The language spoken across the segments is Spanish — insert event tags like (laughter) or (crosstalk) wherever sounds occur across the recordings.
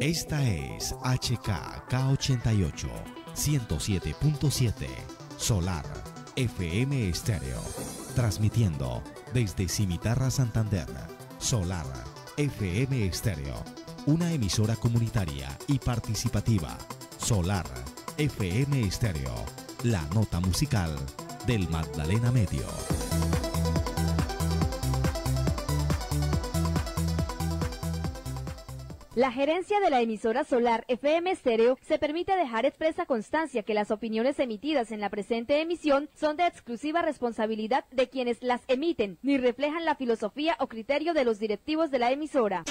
Esta es HKK88 107.7 Solar FM Estéreo. Transmitiendo desde Cimitarra Santander. Solar FM Estéreo. Una emisora comunitaria y participativa. Solar FM Estéreo. La nota musical del Magdalena Medio. La gerencia de la emisora solar FM Stereo se permite dejar expresa constancia que las opiniones emitidas en la presente emisión son de exclusiva responsabilidad de quienes las emiten, ni reflejan la filosofía o criterio de los directivos de la emisora.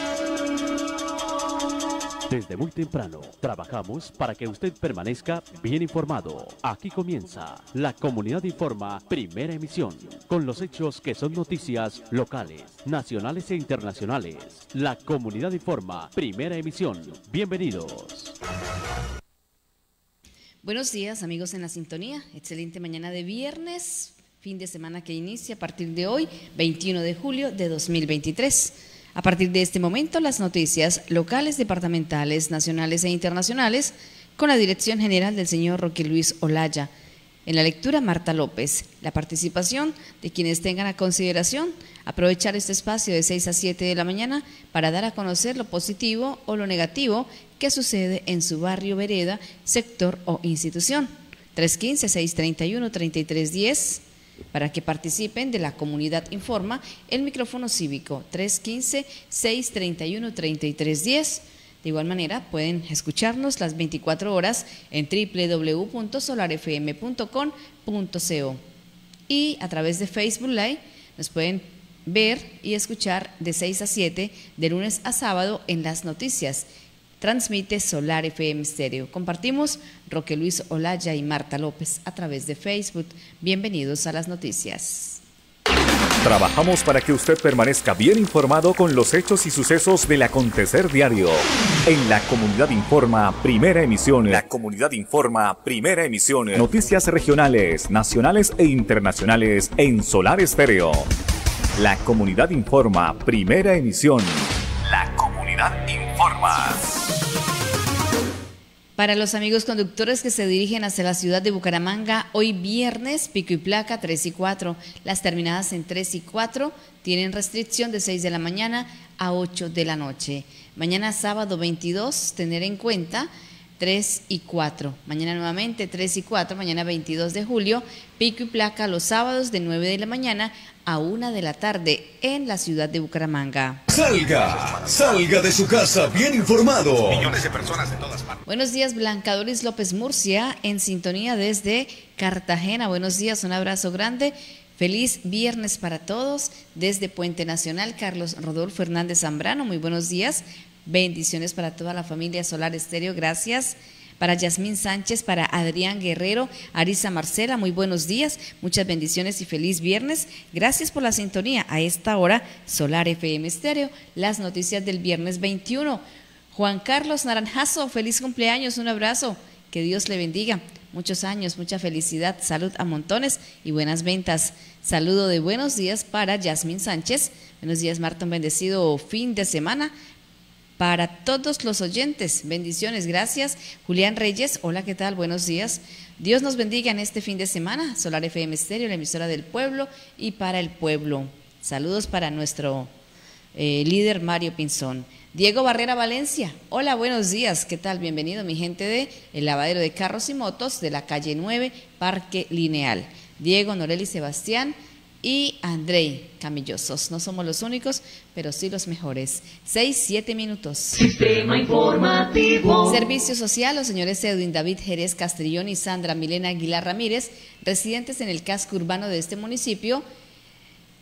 Desde muy temprano trabajamos para que usted permanezca bien informado. Aquí comienza La Comunidad Informa, primera emisión, con los hechos que son noticias locales, nacionales e internacionales. La Comunidad Informa, primera emisión. Bienvenidos. Buenos días amigos en la sintonía. Excelente mañana de viernes, fin de semana que inicia a partir de hoy, 21 de julio de 2023. A partir de este momento, las noticias locales, departamentales, nacionales e internacionales, con la dirección general del señor Roque Luis Olaya. En la lectura, Marta López. La participación de quienes tengan a consideración aprovechar este espacio de 6 a 7 de la mañana para dar a conocer lo positivo o lo negativo que sucede en su barrio, vereda, sector o institución. 315-631-3310 para que participen de la comunidad Informa, el micrófono cívico 315-631-3310. De igual manera, pueden escucharnos las 24 horas en www.solarfm.com.co y a través de Facebook Live nos pueden ver y escuchar de 6 a 7 de lunes a sábado en las noticias Transmite Solar FM Stereo. Compartimos Roque Luis Olaya y Marta López a través de Facebook. Bienvenidos a las noticias. Trabajamos para que usted permanezca bien informado con los hechos y sucesos del acontecer diario. En la Comunidad Informa, primera emisión. La Comunidad Informa, primera emisión. Noticias regionales, nacionales e internacionales en Solar Estéreo. La Comunidad Informa, primera emisión. La Comunidad Informa. Para los amigos conductores que se dirigen hacia la ciudad de Bucaramanga, hoy viernes, pico y placa 3 y 4. Las terminadas en 3 y 4 tienen restricción de 6 de la mañana a 8 de la noche. Mañana sábado 22, tener en cuenta 3 y 4. Mañana nuevamente 3 y 4, mañana 22 de julio, pico y placa los sábados de 9 de la mañana a 1 de la tarde en la ciudad de Bucaramanga. Salga, salga de su casa bien informado. Millones de personas en todas partes. Buenos días, Blanca Doris López Murcia, en sintonía desde Cartagena. Buenos días, un abrazo grande. Feliz viernes para todos desde Puente Nacional, Carlos Rodolfo Hernández Zambrano. Muy buenos días. Bendiciones para toda la familia Solar Estéreo. Gracias. Para Yasmín Sánchez, para Adrián Guerrero, Arisa Marcela, muy buenos días, muchas bendiciones y feliz viernes. Gracias por la sintonía a esta hora, Solar FM Estéreo, las noticias del viernes 21. Juan Carlos Naranjazo, feliz cumpleaños, un abrazo, que Dios le bendiga. Muchos años, mucha felicidad, salud a montones y buenas ventas. Saludo de buenos días para Yasmín Sánchez. Buenos días, Marta, un bendecido fin de semana para todos los oyentes. Bendiciones, gracias. Julián Reyes, hola, ¿qué tal? Buenos días. Dios nos bendiga en este fin de semana. Solar FM Estéreo, la emisora del pueblo y para el pueblo. Saludos para nuestro eh, líder Mario Pinzón. Diego Barrera Valencia, hola, buenos días, ¿qué tal? Bienvenido mi gente de El Lavadero de Carros y Motos de la calle 9, Parque Lineal. Diego, Noreli Sebastián, y Andrei Camillosos. No somos los únicos, pero sí los mejores. Seis, siete minutos. Sistema informativo. Servicio Social, los señores Edwin David Jerez Castrillón y Sandra Milena Aguilar Ramírez, residentes en el casco urbano de este municipio,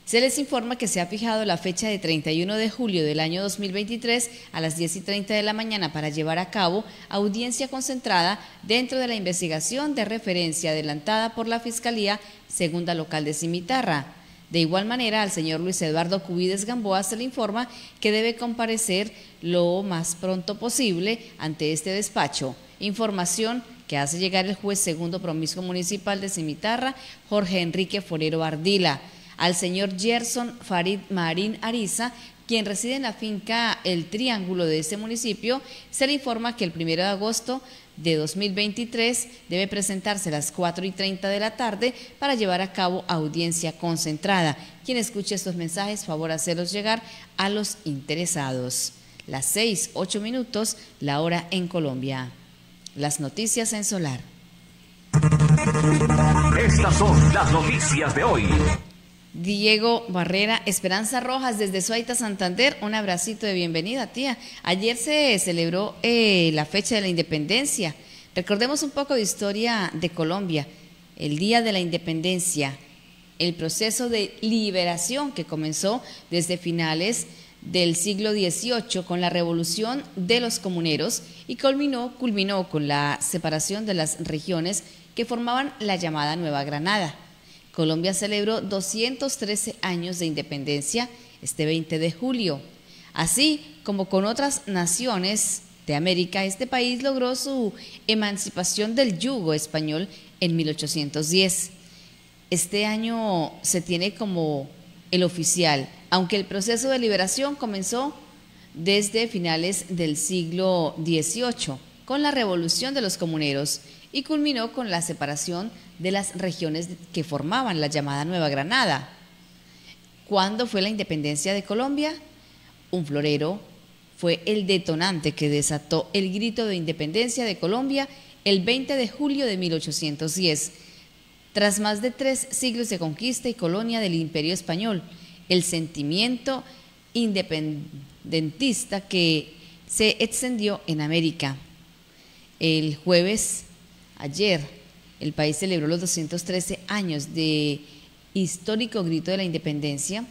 se les informa que se ha fijado la fecha de 31 de julio del año 2023 a las 10 y 30 de la mañana para llevar a cabo audiencia concentrada dentro de la investigación de referencia adelantada por la Fiscalía Segunda Local de Cimitarra. De igual manera, al señor Luis Eduardo Cubides Gamboa se le informa que debe comparecer lo más pronto posible ante este despacho. Información que hace llegar el juez segundo promiscuo municipal de Cimitarra, Jorge Enrique Forero Ardila al señor Gerson Farid Marín Ariza, quien reside en la finca El Triángulo de ese municipio, se le informa que el 1 de agosto de 2023 debe presentarse a las 4 y 30 de la tarde para llevar a cabo audiencia concentrada. Quien escuche estos mensajes, favor hacerlos llegar a los interesados. Las 6, 8 minutos, la hora en Colombia. Las noticias en Solar. Estas son las noticias de hoy. Diego Barrera, Esperanza Rojas desde Suaita, Santander. Un abracito de bienvenida, tía. Ayer se celebró eh, la fecha de la independencia. Recordemos un poco de historia de Colombia. El Día de la Independencia, el proceso de liberación que comenzó desde finales del siglo XVIII con la revolución de los comuneros y culminó, culminó con la separación de las regiones que formaban la llamada Nueva Granada. Colombia celebró 213 años de independencia este 20 de julio. Así como con otras naciones de América, este país logró su emancipación del yugo español en 1810. Este año se tiene como el oficial, aunque el proceso de liberación comenzó desde finales del siglo XVIII, con la revolución de los comuneros y culminó con la separación de las regiones que formaban la llamada Nueva Granada. ¿Cuándo fue la independencia de Colombia? Un florero fue el detonante que desató el grito de independencia de Colombia el 20 de julio de 1810. Tras más de tres siglos de conquista y colonia del imperio español, el sentimiento independentista que se extendió en América. El jueves Ayer el país celebró los 213 años de histórico grito de la independencia,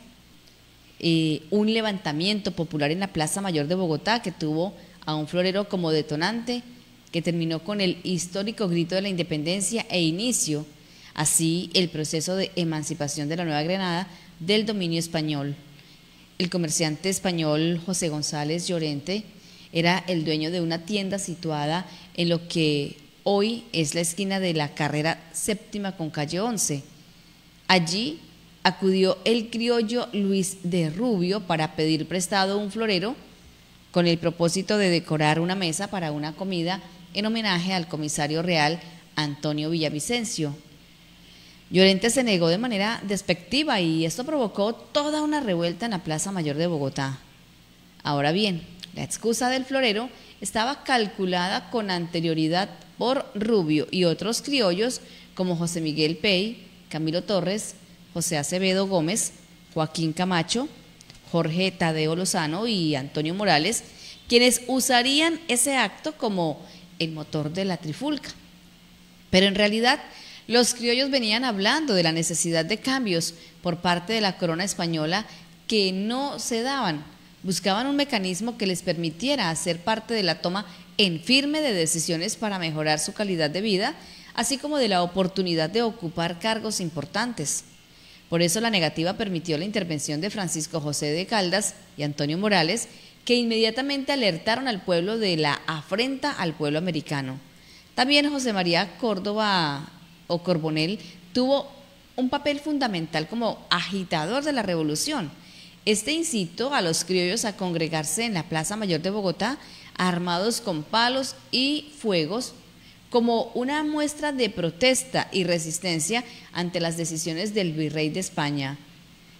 eh, un levantamiento popular en la Plaza Mayor de Bogotá que tuvo a un florero como detonante, que terminó con el histórico grito de la independencia e inicio así el proceso de emancipación de la Nueva Granada del dominio español. El comerciante español José González Llorente era el dueño de una tienda situada en lo que Hoy es la esquina de la carrera séptima con calle 11. Allí acudió el criollo Luis de Rubio para pedir prestado un florero con el propósito de decorar una mesa para una comida en homenaje al comisario real Antonio Villavicencio. Llorente se negó de manera despectiva y esto provocó toda una revuelta en la Plaza Mayor de Bogotá. Ahora bien, la excusa del florero estaba calculada con anterioridad por Rubio y otros criollos como José Miguel Pey, Camilo Torres, José Acevedo Gómez, Joaquín Camacho, Jorge Tadeo Lozano y Antonio Morales, quienes usarían ese acto como el motor de la trifulca. Pero en realidad los criollos venían hablando de la necesidad de cambios por parte de la corona española que no se daban. Buscaban un mecanismo que les permitiera hacer parte de la toma en firme de decisiones para mejorar su calidad de vida, así como de la oportunidad de ocupar cargos importantes. Por eso la negativa permitió la intervención de Francisco José de Caldas y Antonio Morales, que inmediatamente alertaron al pueblo de la afrenta al pueblo americano. También José María Córdoba o Corbonel tuvo un papel fundamental como agitador de la revolución. Este incitó a los criollos a congregarse en la Plaza Mayor de Bogotá armados con palos y fuegos como una muestra de protesta y resistencia ante las decisiones del virrey de España.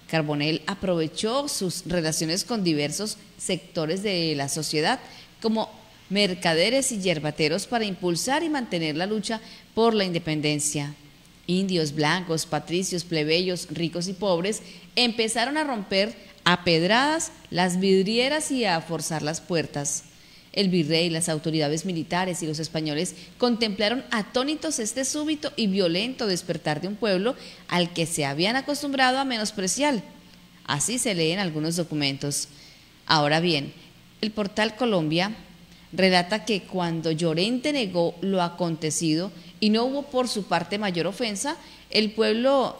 Carbonell aprovechó sus relaciones con diversos sectores de la sociedad como mercaderes y yerbateros para impulsar y mantener la lucha por la independencia. Indios, blancos, patricios, plebeyos, ricos y pobres empezaron a romper a pedradas las vidrieras y a forzar las puertas. El virrey, las autoridades militares y los españoles contemplaron atónitos este súbito y violento despertar de un pueblo al que se habían acostumbrado a menospreciar. Así se lee en algunos documentos. Ahora bien, el portal Colombia relata que cuando Llorente negó lo acontecido y no hubo por su parte mayor ofensa, el pueblo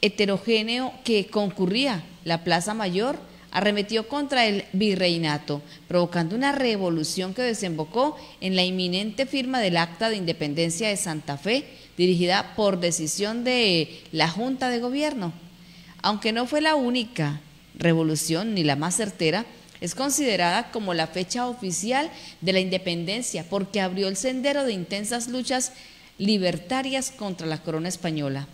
heterogéneo que concurría la Plaza Mayor arremetió contra el virreinato, provocando una revolución que desembocó en la inminente firma del Acta de Independencia de Santa Fe, dirigida por decisión de la Junta de Gobierno. Aunque no fue la única revolución ni la más certera, es considerada como la fecha oficial de la independencia porque abrió el sendero de intensas luchas libertarias contra la corona española.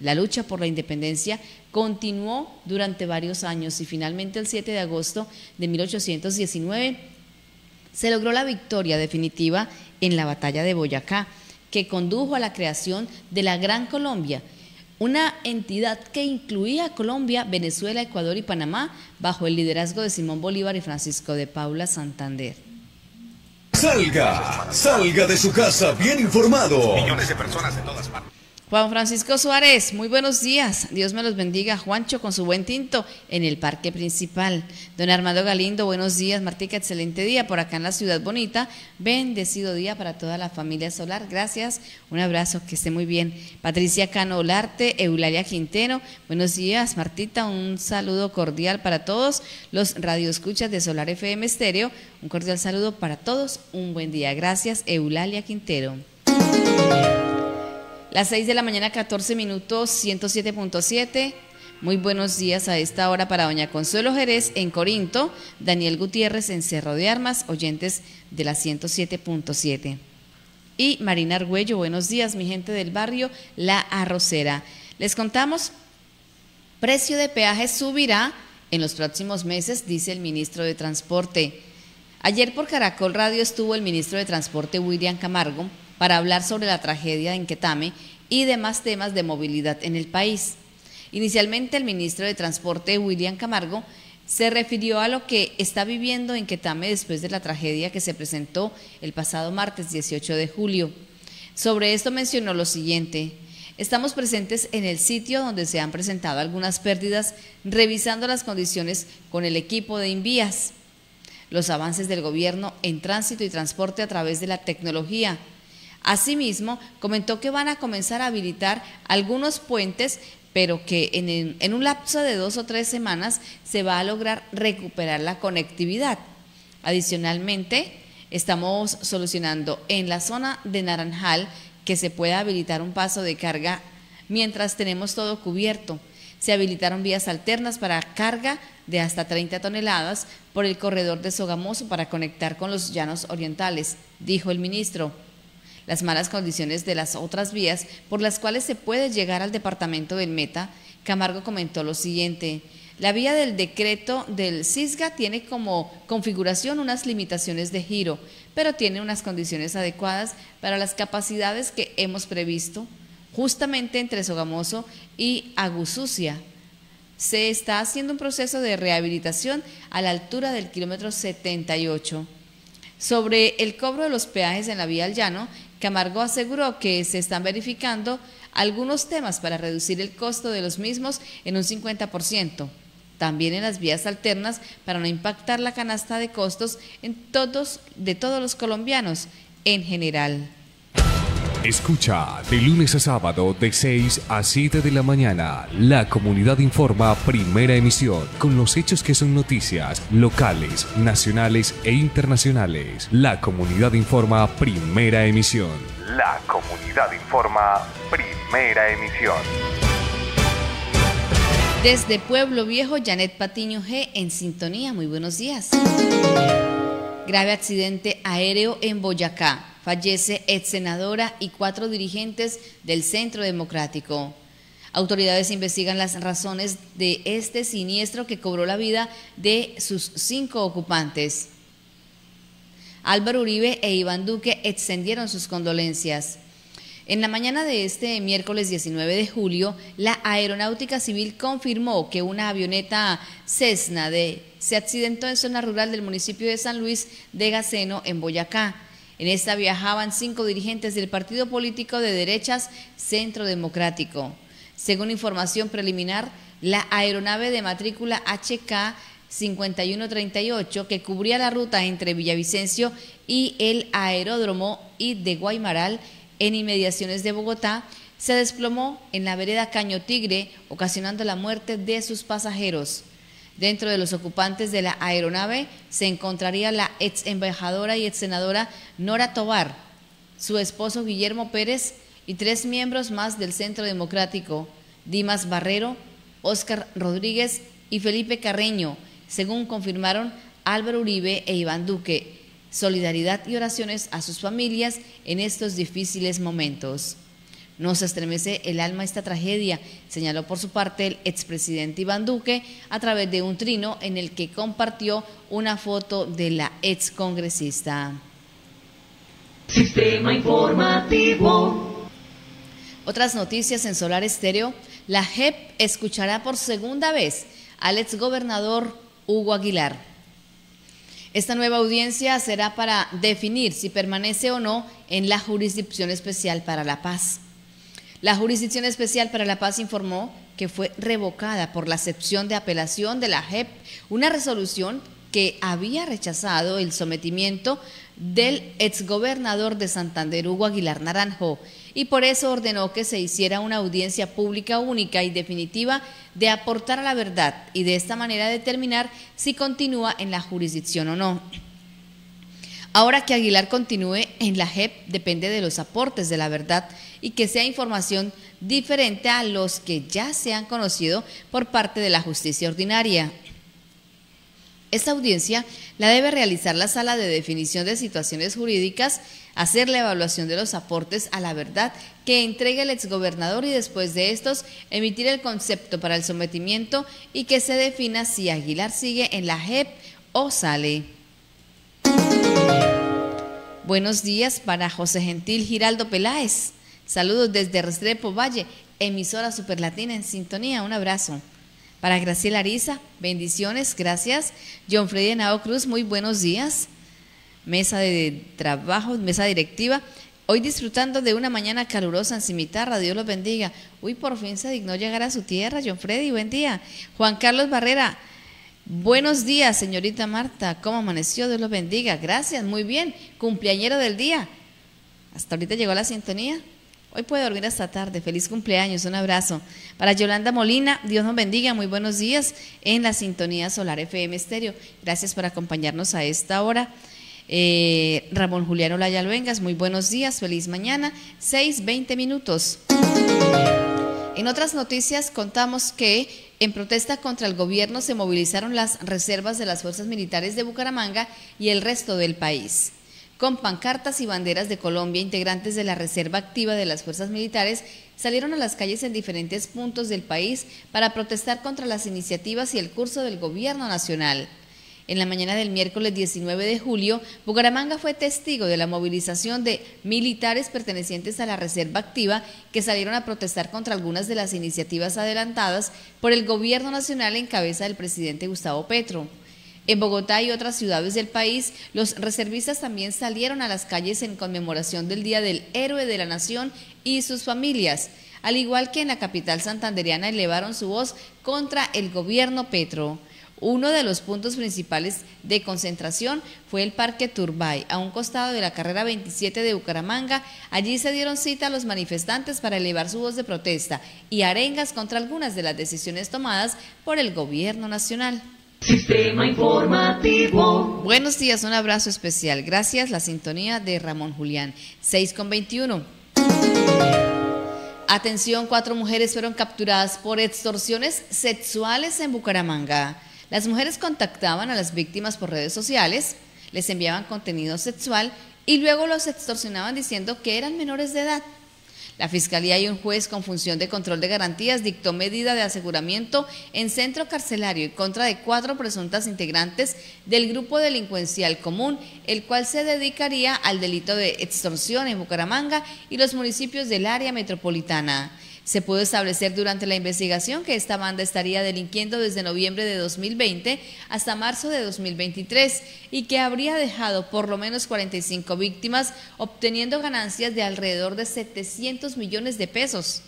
La lucha por la independencia continuó durante varios años y finalmente el 7 de agosto de 1819 se logró la victoria definitiva en la batalla de Boyacá, que condujo a la creación de la Gran Colombia, una entidad que incluía a Colombia, Venezuela, Ecuador y Panamá bajo el liderazgo de Simón Bolívar y Francisco de Paula Santander. Salga, salga de su casa bien informado. Millones de personas en todas partes. Juan Francisco Suárez, muy buenos días. Dios me los bendiga. Juancho con su buen tinto en el parque principal. Don Armando Galindo, buenos días. Martica, excelente día por acá en la ciudad bonita. Bendecido día para toda la familia solar. Gracias. Un abrazo, que esté muy bien. Patricia Cano Olarte, Eulalia Quintero, buenos días. Martita, un saludo cordial para todos los radioescuchas de Solar FM Estéreo. Un cordial saludo para todos. Un buen día. Gracias, Eulalia Quintero. Las 6 de la mañana, 14 minutos, 107.7. Muy buenos días a esta hora para doña Consuelo Jerez en Corinto, Daniel Gutiérrez en Cerro de Armas, oyentes de la 107.7. Y Marina Argüello, buenos días, mi gente del barrio La Arrocera. Les contamos, precio de peaje subirá en los próximos meses, dice el ministro de Transporte. Ayer por Caracol Radio estuvo el ministro de Transporte William Camargo para hablar sobre la tragedia en Quetame y demás temas de movilidad en el país. Inicialmente el ministro de Transporte, William Camargo, se refirió a lo que está viviendo en Quetame después de la tragedia que se presentó el pasado martes 18 de julio. Sobre esto mencionó lo siguiente. Estamos presentes en el sitio donde se han presentado algunas pérdidas, revisando las condiciones con el equipo de Invías, los avances del gobierno en tránsito y transporte a través de la tecnología, Asimismo, comentó que van a comenzar a habilitar algunos puentes, pero que en, un lapso de dos o tres semanas se va a lograr recuperar la conectividad. Adicionalmente, estamos solucionando en la zona de Naranjal que se pueda habilitar un paso de carga mientras tenemos todo cubierto. Se habilitaron vías alternas para carga de hasta 30 toneladas por el corredor de Sogamoso para conectar con los llanos orientales, dijo el ministro las malas condiciones de las otras vías por las cuales se puede llegar al departamento del Meta, Camargo comentó lo siguiente. La vía del decreto del CISGA tiene como configuración unas limitaciones de giro, pero tiene unas condiciones adecuadas para las capacidades que hemos previsto, justamente entre Sogamoso y Agusucia. Se está haciendo un proceso de rehabilitación a la altura del kilómetro 78. Sobre el cobro de los peajes en la vía al llano, Camargo aseguró que se están verificando algunos temas para reducir el costo de los mismos en un 50%, también en las vías alternas para no impactar la canasta de costos en todos, de todos los colombianos en general. Escucha de lunes a sábado de 6 a 7 de la mañana. La comunidad informa primera emisión con los hechos que son noticias locales, nacionales e internacionales. La comunidad informa primera emisión. La comunidad informa primera emisión. Desde Pueblo Viejo, Janet Patiño G en sintonía. Muy buenos días. Grave accidente aéreo en Boyacá. Fallece ex senadora y cuatro dirigentes del Centro Democrático. Autoridades investigan las razones de este siniestro que cobró la vida de sus cinco ocupantes. Álvaro Uribe e Iván Duque extendieron sus condolencias. En la mañana de este miércoles 19 de julio, la Aeronáutica Civil confirmó que una avioneta Cessna de, se accidentó en zona rural del municipio de San Luis de Gaceno, en Boyacá. En esta viajaban cinco dirigentes del partido político de derechas Centro Democrático. Según información preliminar, la aeronave de matrícula HK 5138 que cubría la ruta entre Villavicencio y el aeródromo y de Guaymaral en inmediaciones de Bogotá se desplomó en la vereda Caño Tigre, ocasionando la muerte de sus pasajeros. Dentro de los ocupantes de la aeronave se encontraría la ex embajadora y ex senadora Nora Tobar, su esposo Guillermo Pérez y tres miembros más del Centro Democrático, Dimas Barrero, Óscar Rodríguez y Felipe Carreño, según confirmaron Álvaro Uribe e Iván Duque. Solidaridad y oraciones a sus familias en estos difíciles momentos. Nos estremece el alma esta tragedia, señaló por su parte el expresidente Iván Duque a través de un trino en el que compartió una foto de la excongresista. Sistema informativo. Otras noticias en Solar Estéreo. La JEP escuchará por segunda vez al exgobernador Hugo Aguilar. Esta nueva audiencia será para definir si permanece o no en la Jurisdicción Especial para la Paz. La Jurisdicción Especial para la Paz informó que fue revocada por la excepción de apelación de la JEP una resolución que había rechazado el sometimiento del exgobernador de Santander, Hugo Aguilar Naranjo, y por eso ordenó que se hiciera una audiencia pública única y definitiva de aportar a la verdad y de esta manera determinar si continúa en la jurisdicción o no. Ahora que Aguilar continúe en la JEP depende de los aportes de la verdad y que sea información diferente a los que ya se han conocido por parte de la justicia ordinaria. Esta audiencia la debe realizar la Sala de Definición de Situaciones Jurídicas, hacer la evaluación de los aportes a la verdad que entregue el exgobernador y después de estos emitir el concepto para el sometimiento y que se defina si Aguilar sigue en la JEP o sale. Buenos días para José Gentil Giraldo Peláez. Saludos desde Restrepo Valle, emisora Superlatina en sintonía. Un abrazo. Para Graciela Ariza, bendiciones, gracias. John Freddy Nao Cruz, muy buenos días. Mesa de trabajo, mesa directiva. Hoy disfrutando de una mañana calurosa en Cimitarra, Dios los bendiga. Uy, por fin se dignó llegar a su tierra, John Freddy, buen día. Juan Carlos Barrera, Buenos días, señorita Marta. ¿Cómo amaneció? Dios los bendiga. Gracias, muy bien. Cumpleañero del día. Hasta ahorita llegó la sintonía. Hoy puede dormir hasta tarde. Feliz cumpleaños. Un abrazo. Para Yolanda Molina, Dios nos bendiga. Muy buenos días en la sintonía Solar FM Estéreo. Gracias por acompañarnos a esta hora. Eh, Ramón Juliano Laya Luengas, muy buenos días. Feliz mañana. 6:20 minutos. En otras noticias contamos que en protesta contra el gobierno se movilizaron las reservas de las fuerzas militares de Bucaramanga y el resto del país. Con pancartas y banderas de Colombia, integrantes de la Reserva Activa de las Fuerzas Militares salieron a las calles en diferentes puntos del país para protestar contra las iniciativas y el curso del gobierno nacional. En la mañana del miércoles 19 de julio, Bucaramanga fue testigo de la movilización de militares pertenecientes a la Reserva Activa que salieron a protestar contra algunas de las iniciativas adelantadas por el gobierno nacional en cabeza del presidente Gustavo Petro. En Bogotá y otras ciudades del país, los reservistas también salieron a las calles en conmemoración del Día del Héroe de la Nación y sus familias, al igual que en la capital santandereana elevaron su voz contra el gobierno Petro. Uno de los puntos principales de concentración fue el Parque Turbay, a un costado de la carrera 27 de Bucaramanga. Allí se dieron cita a los manifestantes para elevar su voz de protesta y arengas contra algunas de las decisiones tomadas por el gobierno nacional. Sistema informativo. Buenos días, un abrazo especial. Gracias, la sintonía de Ramón Julián. 6 con 21. Atención, cuatro mujeres fueron capturadas por extorsiones sexuales en Bucaramanga. Las mujeres contactaban a las víctimas por redes sociales, les enviaban contenido sexual y luego los extorsionaban diciendo que eran menores de edad. La Fiscalía y un juez con función de control de garantías dictó medida de aseguramiento en centro carcelario en contra de cuatro presuntas integrantes del grupo delincuencial común, el cual se dedicaría al delito de extorsión en Bucaramanga y los municipios del área metropolitana. Se pudo establecer durante la investigación que esta banda estaría delinquiendo desde noviembre de 2020 hasta marzo de 2023 y que habría dejado por lo menos 45 víctimas, obteniendo ganancias de alrededor de 700 millones de pesos.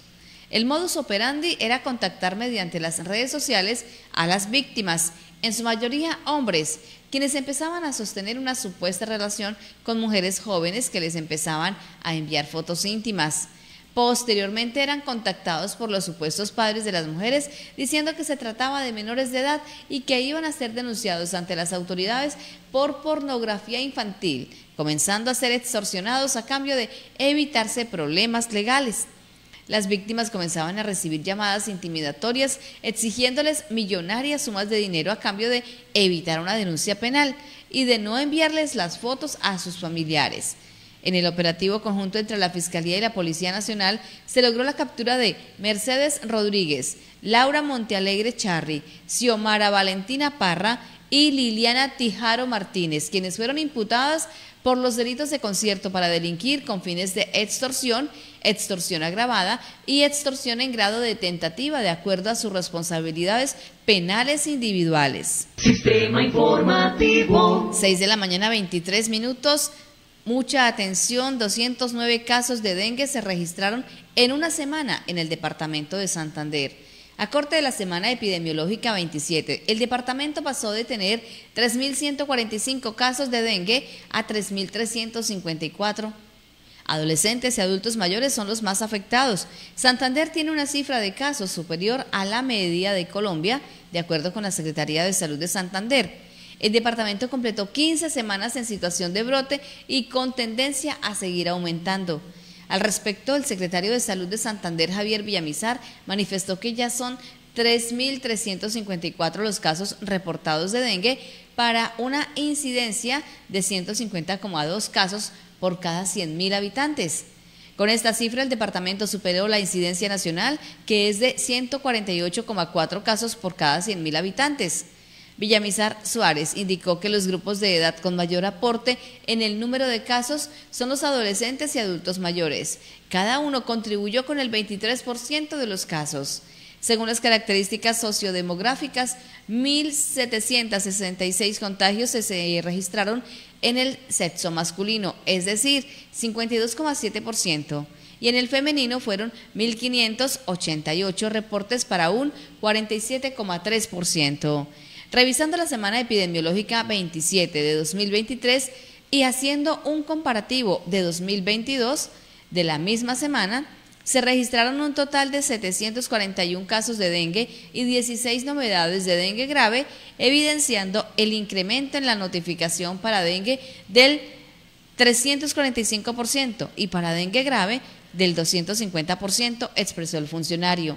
El modus operandi era contactar mediante las redes sociales a las víctimas, en su mayoría hombres, quienes empezaban a sostener una supuesta relación con mujeres jóvenes que les empezaban a enviar fotos íntimas. Posteriormente eran contactados por los supuestos padres de las mujeres diciendo que se trataba de menores de edad y que iban a ser denunciados ante las autoridades por pornografía infantil, comenzando a ser extorsionados a cambio de evitarse problemas legales. las víctimas comenzaban a recibir llamadas intimidatorias exigiéndoles millonarias sumas de dinero a cambio de evitar una denuncia penal y de no enviarles las fotos a sus familiares. En el operativo conjunto entre la Fiscalía y la Policía Nacional se logró la captura de Mercedes Rodríguez, Laura Montealegre Charri, Xiomara Valentina Parra y Liliana Tijaro Martínez, quienes fueron imputadas por los delitos de concierto para delinquir con fines de extorsión, extorsión agravada y extorsión en grado de tentativa de acuerdo a sus responsabilidades penales individuales. Sistema informativo. 6 de la mañana 23 minutos. Mucha atención, 209 casos de dengue se registraron en una semana en el departamento de Santander. A corte de la semana epidemiológica 27, el departamento pasó de tener 3.145 casos de dengue a 3.354. Adolescentes y adultos mayores son los más afectados. Santander tiene una cifra de casos superior a la media de Colombia, de acuerdo con la Secretaría de Salud de Santander. El departamento completó 15 semanas en situación de brote y con tendencia a seguir aumentando. Al respecto, el secretario de Salud de Santander, Javier Villamizar, manifestó que ya son 3.354 los casos reportados de dengue para una incidencia de 150,2 casos por cada 100.000 habitantes. Con esta cifra, el departamento superó la incidencia nacional, que es de 148,4 casos por cada 100.000 habitantes. Villamizar Suárez indicó que los grupos de edad con mayor aporte en el número de casos son los adolescentes y adultos mayores. Cada uno contribuyó con el 23% de los casos. Según las características sociodemográficas, 1.766 contagios se registraron en el sexo masculino, es decir, 52,7%, y en el femenino fueron 1.588 reportes para un 47,3%. Revisando la semana epidemiológica 27 de 2023 y haciendo un comparativo de 2022 de la misma semana, se registraron un total de 741 casos de dengue y 16 novedades de dengue grave, evidenciando el incremento en la notificación para dengue del 345% y para dengue grave del 250%, expresó el funcionario.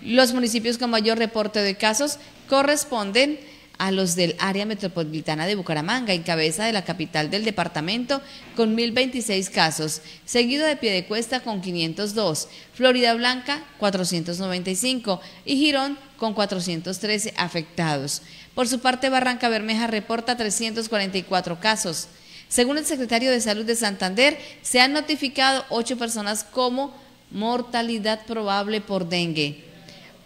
Los municipios con mayor reporte de casos corresponden a los del área metropolitana de Bucaramanga, en cabeza de la capital del departamento, con 1.026 casos, seguido de Piedecuesta con 502, Florida Blanca 495 y Girón con 413 afectados. Por su parte, Barranca Bermeja reporta 344 casos. Según el secretario de Salud de Santander, se han notificado ocho personas como mortalidad probable por dengue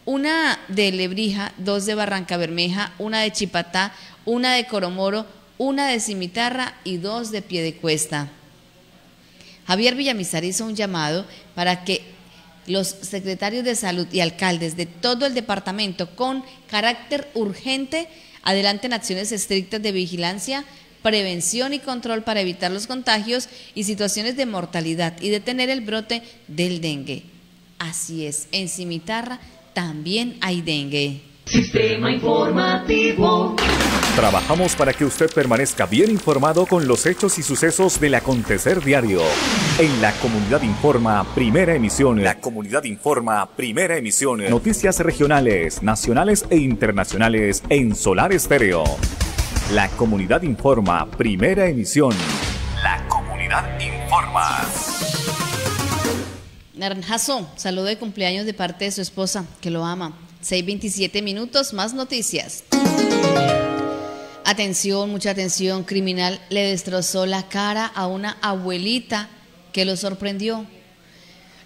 una de Lebrija, dos de Barranca Bermeja, una de Chipatá, una de Coromoro, una de Cimitarra y dos de Piedecuesta. Javier Villamizar hizo un llamado para que los secretarios de salud y alcaldes de todo el departamento con carácter urgente adelanten acciones estrictas de vigilancia, prevención y control para evitar los contagios y situaciones de mortalidad y detener el brote del dengue. Así es, en Cimitarra también hay dengue. Sistema informativo. Trabajamos para que usted permanezca bien informado con los hechos y sucesos del acontecer diario. En la Comunidad Informa, primera emisión. La Comunidad Informa, primera emisión. Noticias regionales, nacionales e internacionales en Solar Estéreo. La Comunidad Informa, primera emisión. La Comunidad Informa. Naranjazo, saludo de cumpleaños de parte de su esposa, que lo ama. 6.27 minutos, más noticias. Atención, mucha atención, criminal le destrozó la cara a una abuelita que lo sorprendió.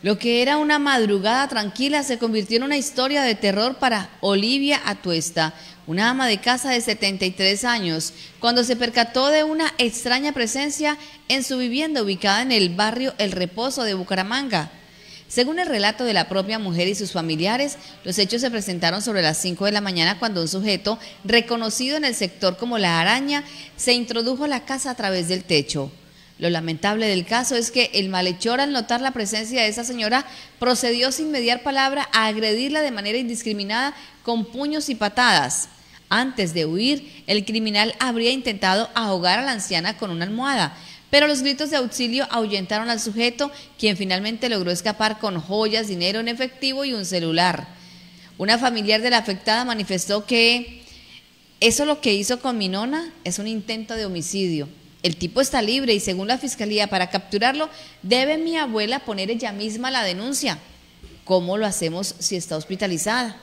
Lo que era una madrugada tranquila se convirtió en una historia de terror para Olivia Atuesta, una ama de casa de 73 años, cuando se percató de una extraña presencia en su vivienda ubicada en el barrio El Reposo de Bucaramanga. Según el relato de la propia mujer y sus familiares, los hechos se presentaron sobre las 5 de la mañana cuando un sujeto, reconocido en el sector como la araña, se introdujo a la casa a través del techo. Lo lamentable del caso es que el malhechor al notar la presencia de esa señora procedió sin mediar palabra a agredirla de manera indiscriminada con puños y patadas. Antes de huir, el criminal habría intentado ahogar a la anciana con una almohada, pero los gritos de auxilio ahuyentaron al sujeto, quien finalmente logró escapar con joyas, dinero en efectivo y un celular. Una familiar de la afectada manifestó que eso lo que hizo con mi nona es un intento de homicidio. El tipo está libre y según la fiscalía para capturarlo debe mi abuela poner ella misma la denuncia. ¿Cómo lo hacemos si está hospitalizada?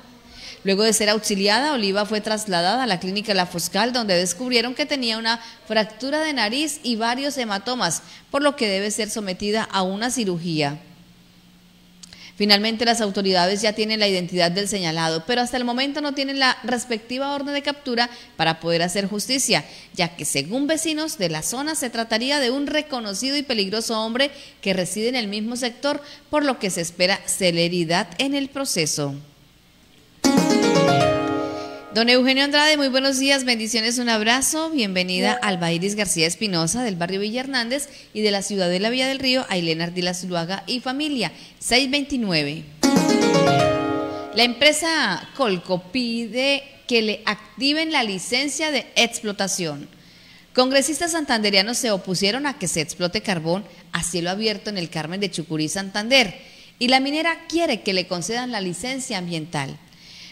Luego de ser auxiliada, Oliva fue trasladada a la clínica La Foscal, donde descubrieron que tenía una fractura de nariz y varios hematomas, por lo que debe ser sometida a una cirugía. Finalmente las autoridades ya tienen la identidad del señalado, pero hasta el momento no tienen la respectiva orden de captura para poder hacer justicia, ya que según vecinos de la zona se trataría de un reconocido y peligroso hombre que reside en el mismo sector, por lo que se espera celeridad en el proceso. Don Eugenio Andrade, muy buenos días, bendiciones, un abrazo, bienvenida al Bairis García Espinosa del barrio Villa Hernández y de la ciudad de la Villa del Río, Ailena Ardila Zuluaga y familia, 629. La empresa Colco pide que le activen la licencia de explotación. Congresistas santanderianos se opusieron a que se explote carbón a cielo abierto en el Carmen de Chucurí, Santander, y la minera quiere que le concedan la licencia ambiental.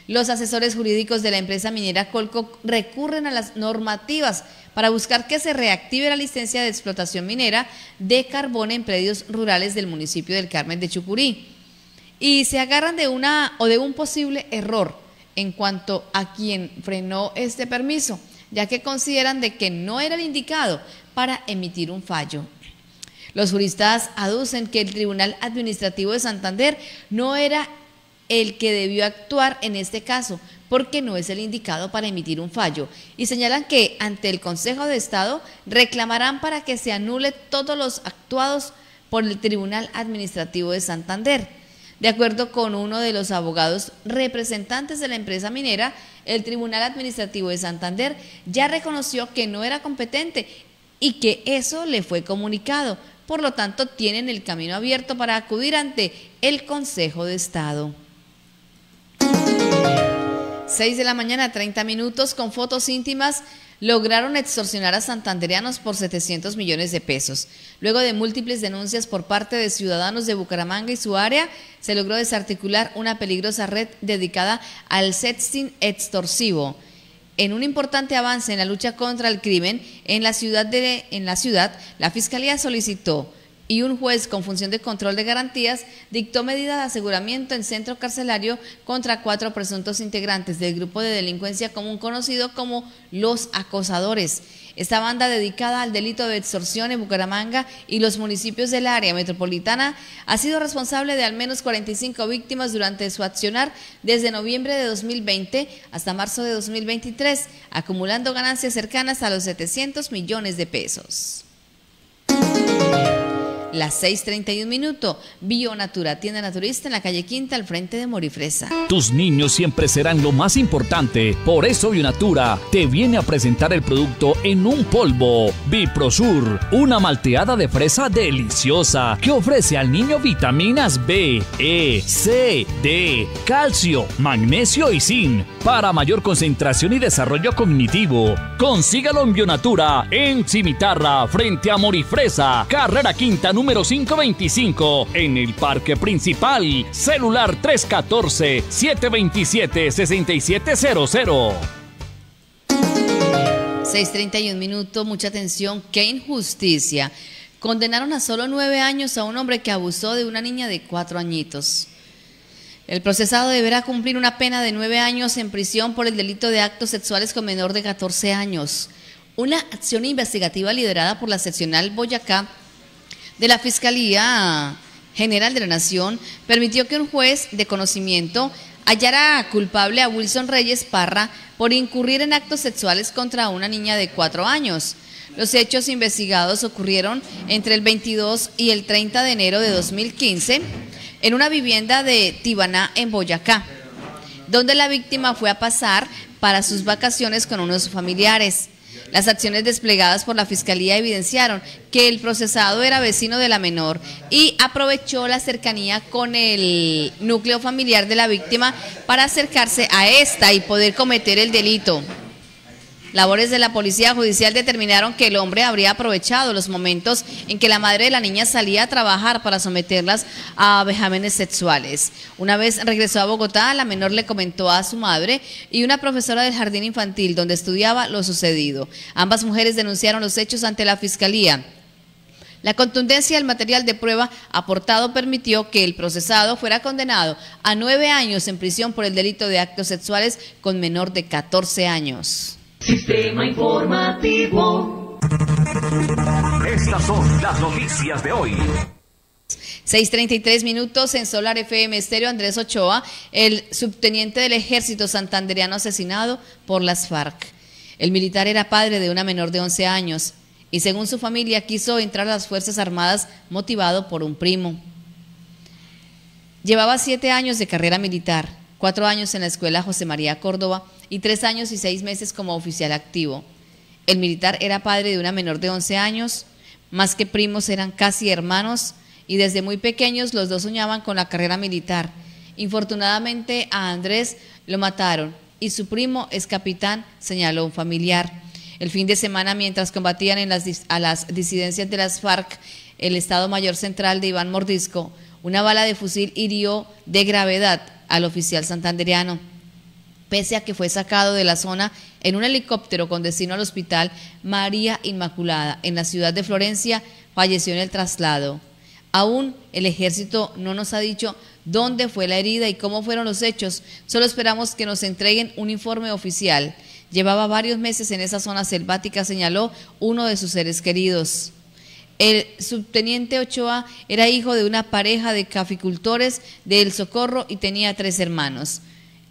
Los asesores jurídicos de la empresa minera Colco recurren a las normativas para buscar que se reactive la licencia de explotación minera de carbón en predios rurales del municipio del Carmen de Chucurí. Y se agarran de una o de un posible error en cuanto a quien frenó este permiso, ya que consideran de que no era el indicado para emitir un fallo. Los juristas aducen que el Tribunal Administrativo de Santander no era el que debió actuar en este caso, porque no es el indicado para emitir un fallo, y señalan que ante el Consejo de Estado reclamarán para que se anule todos los actuados por el Tribunal Administrativo de Santander. De acuerdo con uno de los abogados representantes de la empresa minera, el Tribunal Administrativo de Santander ya reconoció que no era competente y que eso le fue comunicado. Por lo tanto, tienen el camino abierto para acudir ante el Consejo de Estado. 6 de la mañana, 30 minutos, con fotos íntimas, lograron extorsionar a santandereanos por 700 millones de pesos. Luego de múltiples denuncias por parte de ciudadanos de Bucaramanga y su área, se logró desarticular una peligrosa red dedicada al sexting extorsivo. En un importante avance en la lucha contra el crimen en la ciudad, de, en la, ciudad la Fiscalía solicitó y un juez con función de control de garantías dictó medida de aseguramiento en centro carcelario contra cuatro presuntos integrantes del grupo de delincuencia común conocido como los acosadores. Esta banda dedicada al delito de extorsión en Bucaramanga y los municipios del área metropolitana ha sido responsable de al menos 45 víctimas durante su accionar desde noviembre de 2020 hasta marzo de 2023, acumulando ganancias cercanas a los 700 millones de pesos. Las 6:31 minutos. Bionatura, tienda naturista en la calle Quinta, al frente de Morifresa. Tus niños siempre serán lo más importante. Por eso Bionatura te viene a presentar el producto en un polvo. Biprosur, una malteada de fresa deliciosa que ofrece al niño vitaminas B, E, C, D, calcio, magnesio y zinc para mayor concentración y desarrollo cognitivo. Consígalo en Bionatura en Cimitarra, frente a Morifresa, carrera quinta número 525, en el parque principal. Celular 314-727-6700. 6.31 minutos, mucha atención, qué injusticia. Condenaron a solo nueve años a un hombre que abusó de una niña de cuatro añitos. El procesado deberá cumplir una pena de nueve años en prisión por el delito de actos sexuales con menor de 14 años. Una acción investigativa liderada por la seccional Boyacá de la Fiscalía General de la Nación permitió que un juez de conocimiento hallara culpable a Wilson Reyes Parra por incurrir en actos sexuales contra una niña de cuatro años. Los hechos investigados ocurrieron entre el 22 y el 30 de enero de 2015 en una vivienda de Tibaná, en Boyacá, donde la víctima fue a pasar para sus vacaciones con unos familiares. Las acciones desplegadas por la Fiscalía evidenciaron que el procesado era vecino de la menor y aprovechó la cercanía con el núcleo familiar de la víctima para acercarse a esta y poder cometer el delito. Labores de la Policía Judicial determinaron que el hombre habría aprovechado los momentos en que la madre de la niña salía a trabajar para someterlas a vejámenes sexuales. Una vez regresó a Bogotá, la menor le comentó a su madre y una profesora del jardín infantil donde estudiaba lo sucedido. Ambas mujeres denunciaron los hechos ante la Fiscalía. La contundencia del material de prueba aportado permitió que el procesado fuera condenado a nueve años en prisión por el delito de actos sexuales con menor de 14 años. Sistema informativo. Estas son las noticias de hoy. 6.33 minutos en Solar FM Estéreo Andrés Ochoa, el subteniente del ejército santanderiano asesinado por las FARC. El militar era padre de una menor de 11 años y según su familia quiso entrar a las Fuerzas Armadas motivado por un primo. Llevaba siete años de carrera militar, cuatro años en la escuela José María Córdoba y tres años y seis meses como oficial activo. El militar era padre de una menor de 11 años, más que primos eran casi hermanos y desde muy pequeños los dos soñaban con la carrera militar. Infortunadamente a Andrés lo mataron y su primo es capitán, señaló un familiar. El fin de semana, mientras combatían en las, a las disidencias de las FARC, el Estado Mayor Central de Iván Mordisco, una bala de fusil hirió de gravedad al oficial santanderiano. Pese a que fue sacado de la zona en un helicóptero con destino al hospital María Inmaculada en la ciudad de Florencia, falleció en el traslado. Aún el ejército no nos ha dicho dónde fue la herida y cómo fueron los hechos. Solo esperamos que nos entreguen un informe oficial. Llevaba varios meses en esa zona selvática, señaló uno de sus seres queridos. El subteniente Ochoa era hijo de una pareja de caficultores de Socorro y tenía tres hermanos.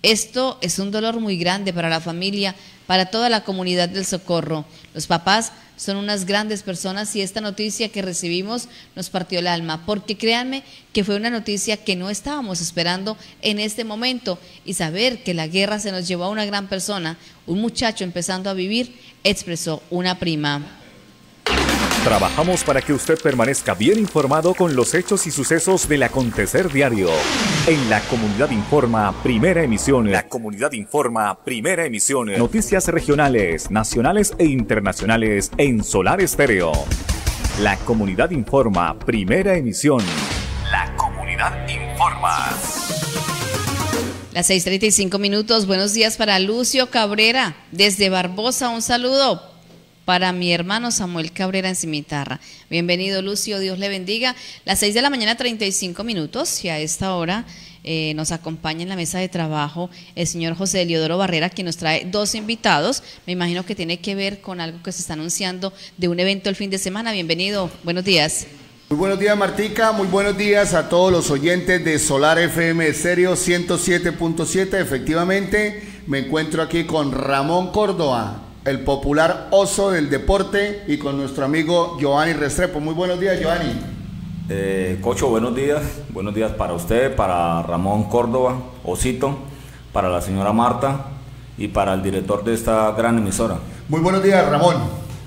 Esto es un dolor muy grande para la familia, para toda la comunidad del Socorro. Los papás son unas grandes personas y esta noticia que recibimos nos partió el alma, porque créanme que fue una noticia que no estábamos esperando en este momento y saber que la guerra se nos llevó a una gran persona, un muchacho empezando a vivir, expresó una prima. Trabajamos para que usted permanezca bien informado con los hechos y sucesos del acontecer diario. En la Comunidad Informa, primera emisión. La Comunidad Informa, primera emisión. Noticias regionales, nacionales e internacionales en Solar Estéreo. La Comunidad Informa, primera emisión. La Comunidad Informa. Las 6:35 minutos. Buenos días para Lucio Cabrera. Desde Barbosa, un saludo para mi hermano Samuel Cabrera en Cimitarra. Bienvenido, Lucio, Dios le bendiga. Las 6 de la mañana, 35 minutos, y a esta hora eh, nos acompaña en la mesa de trabajo el señor José Eliodoro Barrera, quien nos trae dos invitados. Me imagino que tiene que ver con algo que se está anunciando de un evento el fin de semana. Bienvenido, buenos días. Muy buenos días Martica, muy buenos días a todos los oyentes de Solar FM Estéreo 107.7. Efectivamente, me encuentro aquí con Ramón Córdoba, el popular oso del deporte, y con nuestro amigo Giovanni Restrepo. Muy buenos días, Giovanni. Eh, Cocho, buenos días. Buenos días para usted, para Ramón Córdoba, Osito, para la señora Marta y para el director de esta gran emisora. Muy buenos días, Ramón.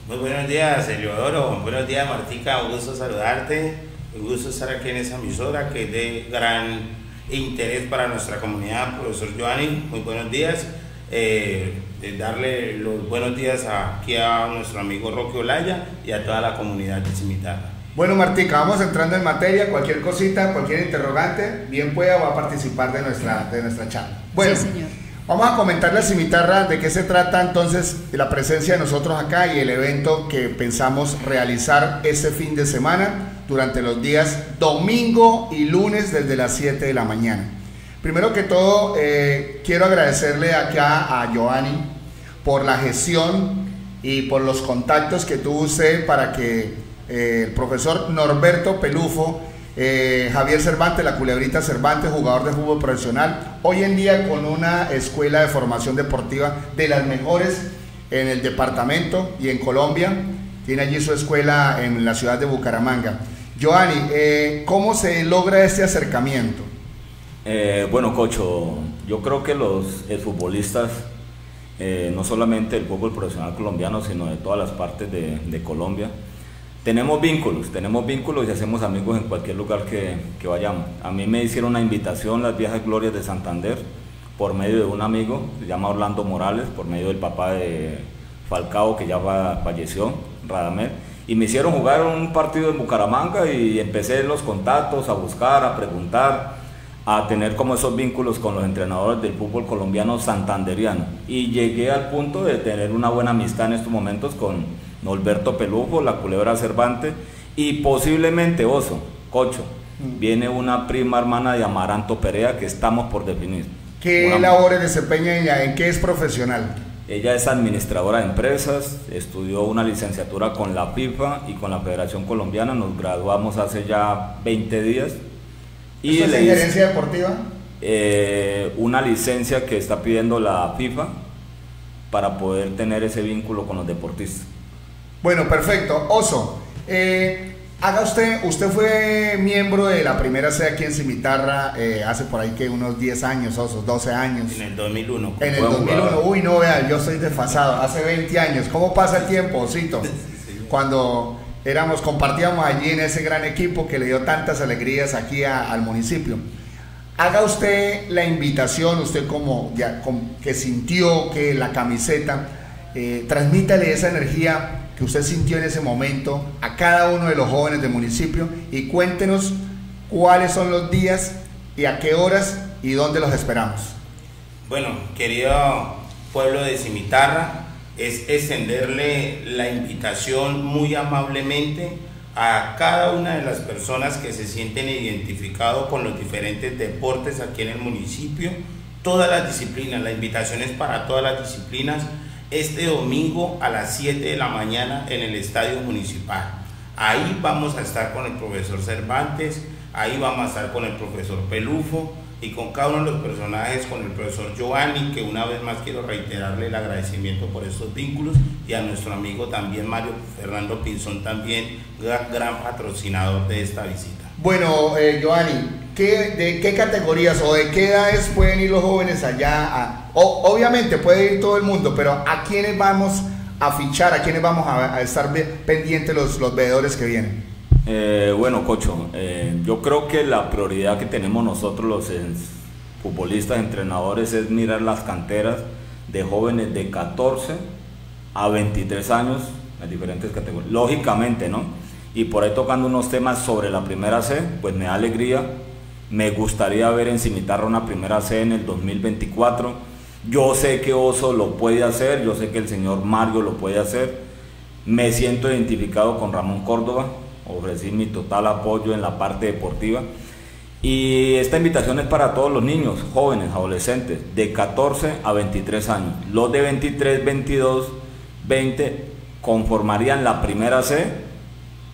Muy buenos días, Eliodoro. Buenos días, Martica. Un gusto saludarte. Un gusto estar aquí en esa emisora que es de gran interés para nuestra comunidad. Profesor Giovanni, muy buenos días. Eh, de darle los buenos días aquí a nuestro amigo Roque Olaya y a toda la comunidad de Cimitarra. Bueno, Martica, vamos entrando en materia. Cualquier cosita, cualquier interrogante, bien pueda va a participar de nuestra, de nuestra charla. Bueno, Sí, señor. vamos a comentarle a Cimitarra de qué se trata entonces la presencia de nosotros acá y el evento que pensamos realizar este fin de semana durante los días domingo y lunes desde las 7 de la mañana. Primero que todo, eh, quiero agradecerle acá a Giovanni por la gestión y por los contactos que tuvo usted para que eh, el profesor Norberto Pelufo, eh, Javier Cervantes, la culebrita Cervantes, jugador de fútbol profesional, hoy en día con una escuela de formación deportiva de las mejores en el departamento y en Colombia, tiene allí su escuela en la ciudad de Bucaramanga. Eh, ¿cómo se logra este acercamiento? Eh, bueno, Cocho, yo creo que los futbolistas, no solamente del fútbol profesional colombiano, sino de todas las partes de, Colombia, tenemos vínculos, tenemos vínculos y hacemos amigos en cualquier lugar que, que vayamos. A mí me hicieron una invitación las viejas glorias de Santander por medio de un amigo, se llama Orlando Morales, por medio del papá de Falcao, que ya falleció, Radamel, y me hicieron jugar un partido en Bucaramanga y empecé los contactos, a buscar, a preguntar, a tener como esos vínculos con los entrenadores del fútbol colombiano santanderiano. Y llegué al punto de tener una buena amistad en estos momentos con Norberto Pelufo, la culebra Cervantes, y posiblemente Oso, Cocho. Mm. Viene una prima hermana de Amaranto Perea que estamos por definir. ¿Qué labores desempeña ella? ¿En qué es profesional? Ella es administradora de empresas, estudió una licenciatura con la FIFA y con la Federación Colombiana, nos graduamos hace ya 20 días. Y ¿Eso es gerencia deportiva? Eh, una licencia que está pidiendo la FIFA para poder tener ese vínculo con los deportistas. Bueno, perfecto. Oso, eh, Haga usted, usted fue miembro de la primera sede aquí en Cimitarra eh, hace por ahí que unos 10 años, osos, 12 años. En el 2001. En el 2001, uy, no vea, yo soy desfasado, hace 20 años. ¿Cómo pasa el tiempo, Osito? (laughs) Cuando éramos, compartíamos allí en ese gran equipo que le dio tantas alegrías aquí al municipio. Haga usted la invitación, usted como que sintió que la camiseta, eh, transmítale esa energía que usted sintió en ese momento a cada uno de los jóvenes del municipio y cuéntenos cuáles son los días y a qué horas y dónde los esperamos. Bueno, querido pueblo de Cimitarra, es extenderle la invitación muy amablemente a cada una de las personas que se sienten identificados con los diferentes deportes aquí en el municipio, todas las disciplinas, la invitación es para todas las disciplinas este domingo a las 7 de la mañana en el Estadio Municipal. Ahí vamos a estar con el profesor Cervantes, ahí vamos a estar con el profesor Pelufo y con cada uno de los personajes, con el profesor Giovanni, que una vez más quiero reiterarle el agradecimiento por estos vínculos, y a nuestro amigo también Mario Fernando Pinzón, también gran, patrocinador de esta visita. Bueno, eh, Giovanni, ¿de qué categorías o de qué edades pueden ir los jóvenes allá? obviamente puede ir todo el mundo, pero ¿a quiénes vamos a fichar? ¿A quiénes vamos a, estar pendientes los, los veedores que vienen? Eh, bueno, Cocho, eh, yo creo que la prioridad que tenemos nosotros los futbolistas, entrenadores, es mirar las canteras de jóvenes de 14 a 23 años en diferentes categorías. Lógicamente, ¿no? Y por ahí tocando unos temas sobre la primera C, pues me da alegría me gustaría ver en Cimitarra una primera C en el 2024. Yo sé que Oso lo puede hacer, yo sé que el señor Mario lo puede hacer. Me siento identificado con Ramón Córdoba, ofrecí mi total apoyo en la parte deportiva. Y esta invitación es para todos los niños, jóvenes, adolescentes, de 14 a 23 años. Los de 23, 22, 20 conformarían la primera C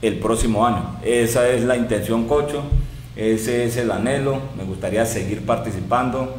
el próximo año. Esa es la intención, Cocho. Ese es el anhelo, me gustaría seguir participando.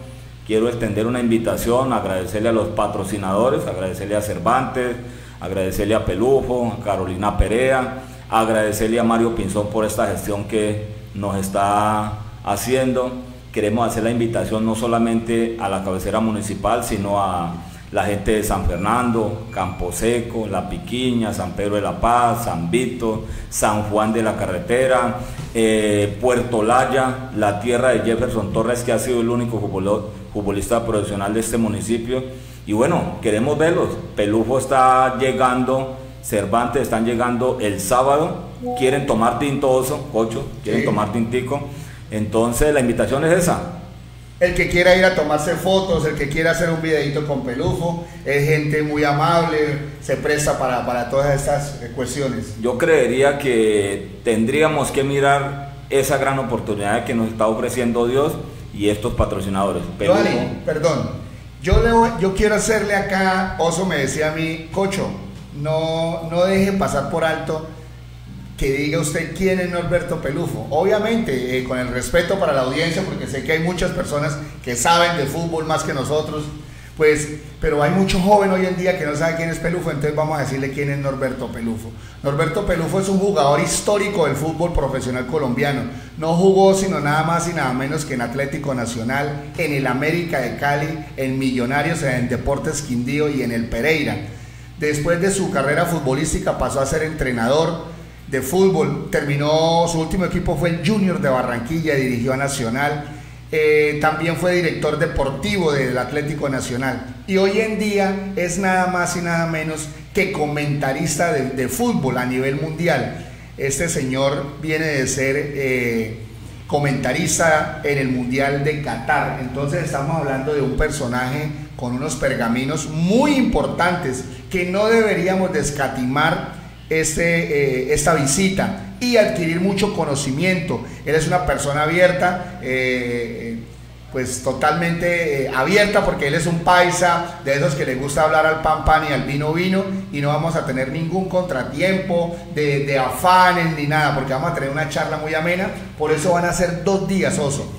Quiero extender una invitación, agradecerle a los patrocinadores, agradecerle a Cervantes, agradecerle a Pelufo, a Carolina Perea, agradecerle a Mario Pinzón por esta gestión que nos está haciendo. Queremos hacer la invitación no solamente a la cabecera municipal, sino a la gente de San Fernando, Campo Seco, La Piquiña, San Pedro de la Paz, San Vito, San Juan de la Carretera, eh, Puerto Laya, la tierra de Jefferson Torres, que ha sido el único futbolista profesional de este municipio. Y bueno, queremos verlos. Pelufo está llegando, Cervantes están llegando el sábado, quieren tomar tintoso, ocho, quieren tomar tintico. Entonces la invitación es esa, el que quiera ir a tomarse fotos, el que quiera hacer un videito con Pelufo, es gente muy amable, se presta para, para todas estas cuestiones. Yo creería que tendríamos que mirar esa gran oportunidad que nos está ofreciendo Dios y estos patrocinadores. perdón, yo, yo quiero hacerle acá, Oso me decía a mí, Cocho, no, no deje pasar por alto que diga usted quién es Norberto Pelufo. Obviamente, eh, con el respeto para la audiencia, porque sé que hay muchas personas que saben de fútbol más que nosotros, pues, pero hay mucho joven hoy en día que no sabe quién es Pelufo, entonces vamos a decirle quién es Norberto Pelufo. Norberto Pelufo es un jugador histórico del fútbol profesional colombiano. No jugó sino nada más y nada menos que en Atlético Nacional, en el América de Cali, en Millonarios, en Deportes Quindío y en el Pereira. Después de su carrera futbolística pasó a ser entrenador, de fútbol. Terminó, su último equipo fue el Junior de Barranquilla, dirigió a Nacional. Eh, también fue director deportivo del Atlético Nacional. Y hoy en día es nada más y nada menos que comentarista de, fútbol a nivel mundial. Este señor viene de ser eh, comentarista en el Mundial de Qatar. Entonces estamos hablando de un personaje con unos pergaminos muy importantes que no deberíamos descatimar este, eh, esta visita y adquirir mucho conocimiento. Él es una persona abierta, eh, pues totalmente eh, abierta porque él es un paisa de esos que le gusta hablar al pan pan y al vino vino y no vamos a tener ningún contratiempo de, afanes ni nada porque vamos a tener una charla muy amena, por eso van a ser dos días, Oso.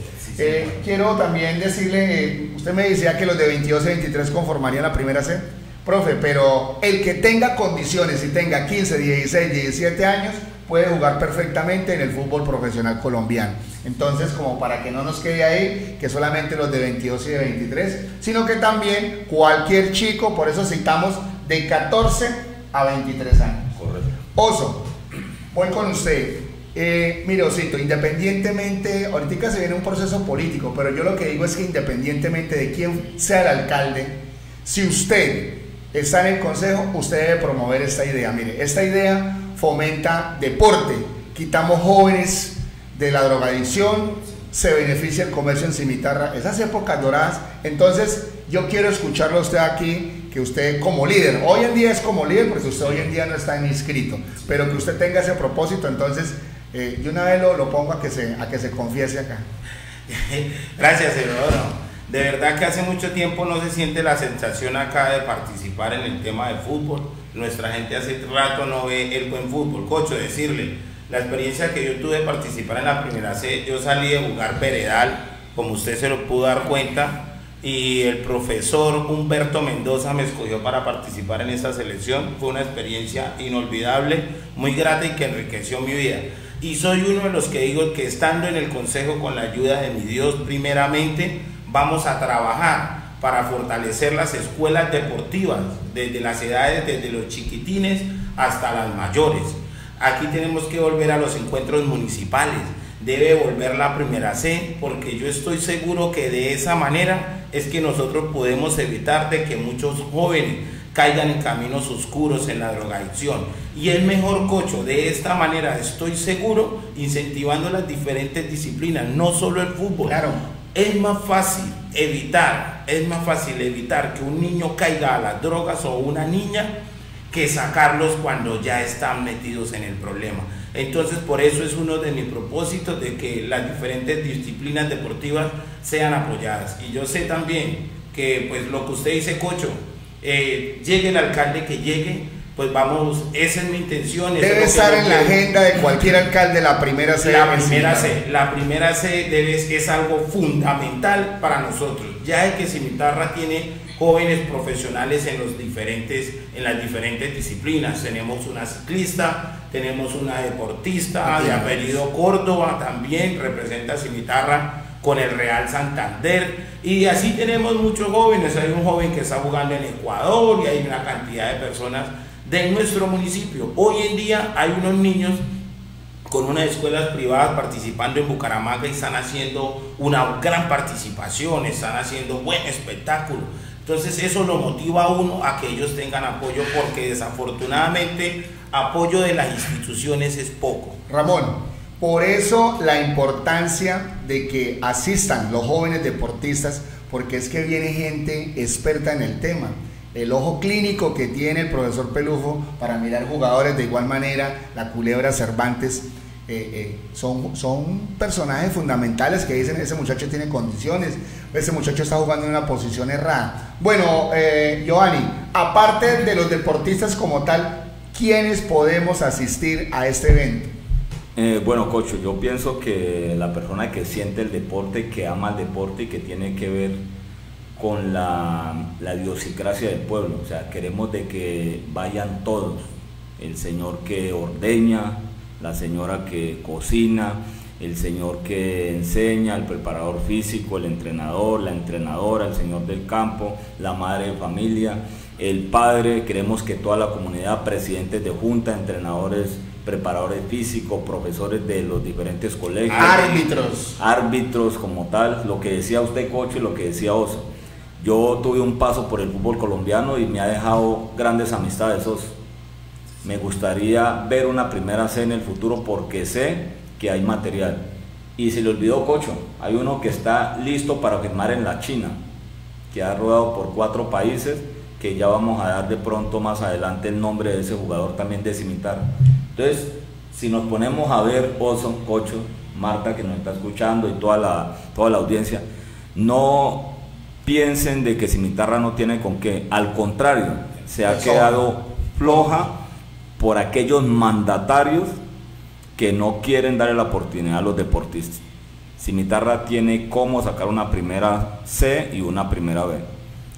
quiero también decirle, usted me decía que los de 22 y 23 conformarían la primera C. Profe, pero el que tenga condiciones y tenga 15, 16, 17 años puede jugar perfectamente en el fútbol profesional colombiano. Entonces, como para que no nos quede ahí, que solamente los de 22 y de 23, sino que también cualquier chico, por eso citamos de 14 a 23 años. Correcto. Oso, voy con usted. Eh, mire, Osito, independientemente, ahorita se viene un proceso político, pero yo lo que digo es que independientemente de quién sea el alcalde, si usted está en el consejo, usted debe promover esta idea. Mire, esta idea fomenta deporte, quitamos jóvenes de la drogadicción, se beneficia el comercio en cimitarra, esas épocas doradas. Entonces, yo quiero escucharlo a usted aquí, que usted como líder, hoy en día es como líder, porque usted hoy en día no está inscrito, pero que usted tenga ese propósito, entonces, eh, yo una vez lo, lo, pongo a que, se, a que se confiese acá. (laughs) Gracias, Eduardo. De verdad que hace mucho tiempo no se siente la sensación acá de participar en el tema del fútbol. Nuestra gente hace rato no ve el buen fútbol. Cocho, decirle, la experiencia que yo tuve de participar en la primera C, yo salí de jugar veredal, como usted se lo pudo dar cuenta, y el profesor Humberto Mendoza me escogió para participar en esta selección. Fue una experiencia inolvidable, muy grata y que enriqueció mi vida. Y soy uno de los que digo que estando en el consejo con la ayuda de mi Dios primeramente, vamos a trabajar para fortalecer las escuelas deportivas desde las edades, desde los chiquitines hasta las mayores. Aquí tenemos que volver a los encuentros municipales, debe volver la primera C, porque yo estoy seguro que de esa manera es que nosotros podemos evitar de que muchos jóvenes caigan en caminos oscuros en la drogadicción. Y el mejor cocho, de esta manera estoy seguro, incentivando las diferentes disciplinas, no solo el fútbol. Claro es más fácil evitar, es más fácil evitar que un niño caiga a las drogas o una niña que sacarlos cuando ya están metidos en el problema. Entonces, por eso es uno de mis propósitos de que las diferentes disciplinas deportivas sean apoyadas. Y yo sé también que, pues, lo que usted dice, Cocho, eh, llegue el alcalde que llegue, pues vamos, esa es mi intención. Debe estar en la agenda de cualquier alcalde la primera C. La primera C, la primera C debe, es algo fundamental para nosotros. Ya es que Cimitarra tiene jóvenes profesionales en, los diferentes, en las diferentes disciplinas. Tenemos una ciclista, tenemos una deportista de apellido Córdoba, también representa Cimitarra con el Real Santander. Y así tenemos muchos jóvenes. Hay un joven que está jugando en Ecuador y hay una cantidad de personas de nuestro municipio. Hoy en día hay unos niños con unas escuelas privadas participando en Bucaramanga y están haciendo una gran participación, están haciendo buen espectáculo. Entonces eso lo motiva a uno a que ellos tengan apoyo porque desafortunadamente apoyo de las instituciones es poco. Ramón, por eso la importancia de que asistan los jóvenes deportistas porque es que viene gente experta en el tema el ojo clínico que tiene el profesor Pelufo para mirar jugadores de igual manera, la culebra Cervantes, eh, eh, son, son personajes fundamentales que dicen ese muchacho tiene condiciones, ese muchacho está jugando en una posición errada. Bueno, eh, Giovanni, aparte de los deportistas como tal, ¿quiénes podemos asistir a este evento? bueno, Cocho, yo pienso que la persona que siente el deporte, que ama el deporte y que tiene que ver con la, la idiosincrasia del pueblo. O sea, queremos de que vayan todos. El señor que ordeña, la señora que cocina, el señor que enseña, el preparador físico, el entrenador, la entrenadora, el señor del campo, la madre de familia, el padre, queremos que toda la comunidad, presidentes de junta, entrenadores, preparadores físicos, profesores de los diferentes colegios, árbitros, árbitros como tal, lo que decía usted Cocho y lo que decía Oso Yo tuve un paso por el fútbol colombiano y me ha dejado grandes amistades. Esos, me gustaría ver una primera C en el futuro porque sé que hay material. Y se le olvidó Cocho, hay uno que está listo para firmar en la China, que ha rodado por cuatro países, que ya vamos a dar de pronto más adelante el nombre de ese jugador también de Cimitar. Entonces, si nos ponemos a ver Oso, Cocho, Marta que nos está escuchando y toda la, toda la audiencia, no piensen de que Cimitarra no tiene con qué, al contrario, se ha quedado floja por aquellos mandatarios que no quieren darle la oportunidad a los deportistas. Cimitarra tiene cómo sacar una primera C y una primera B.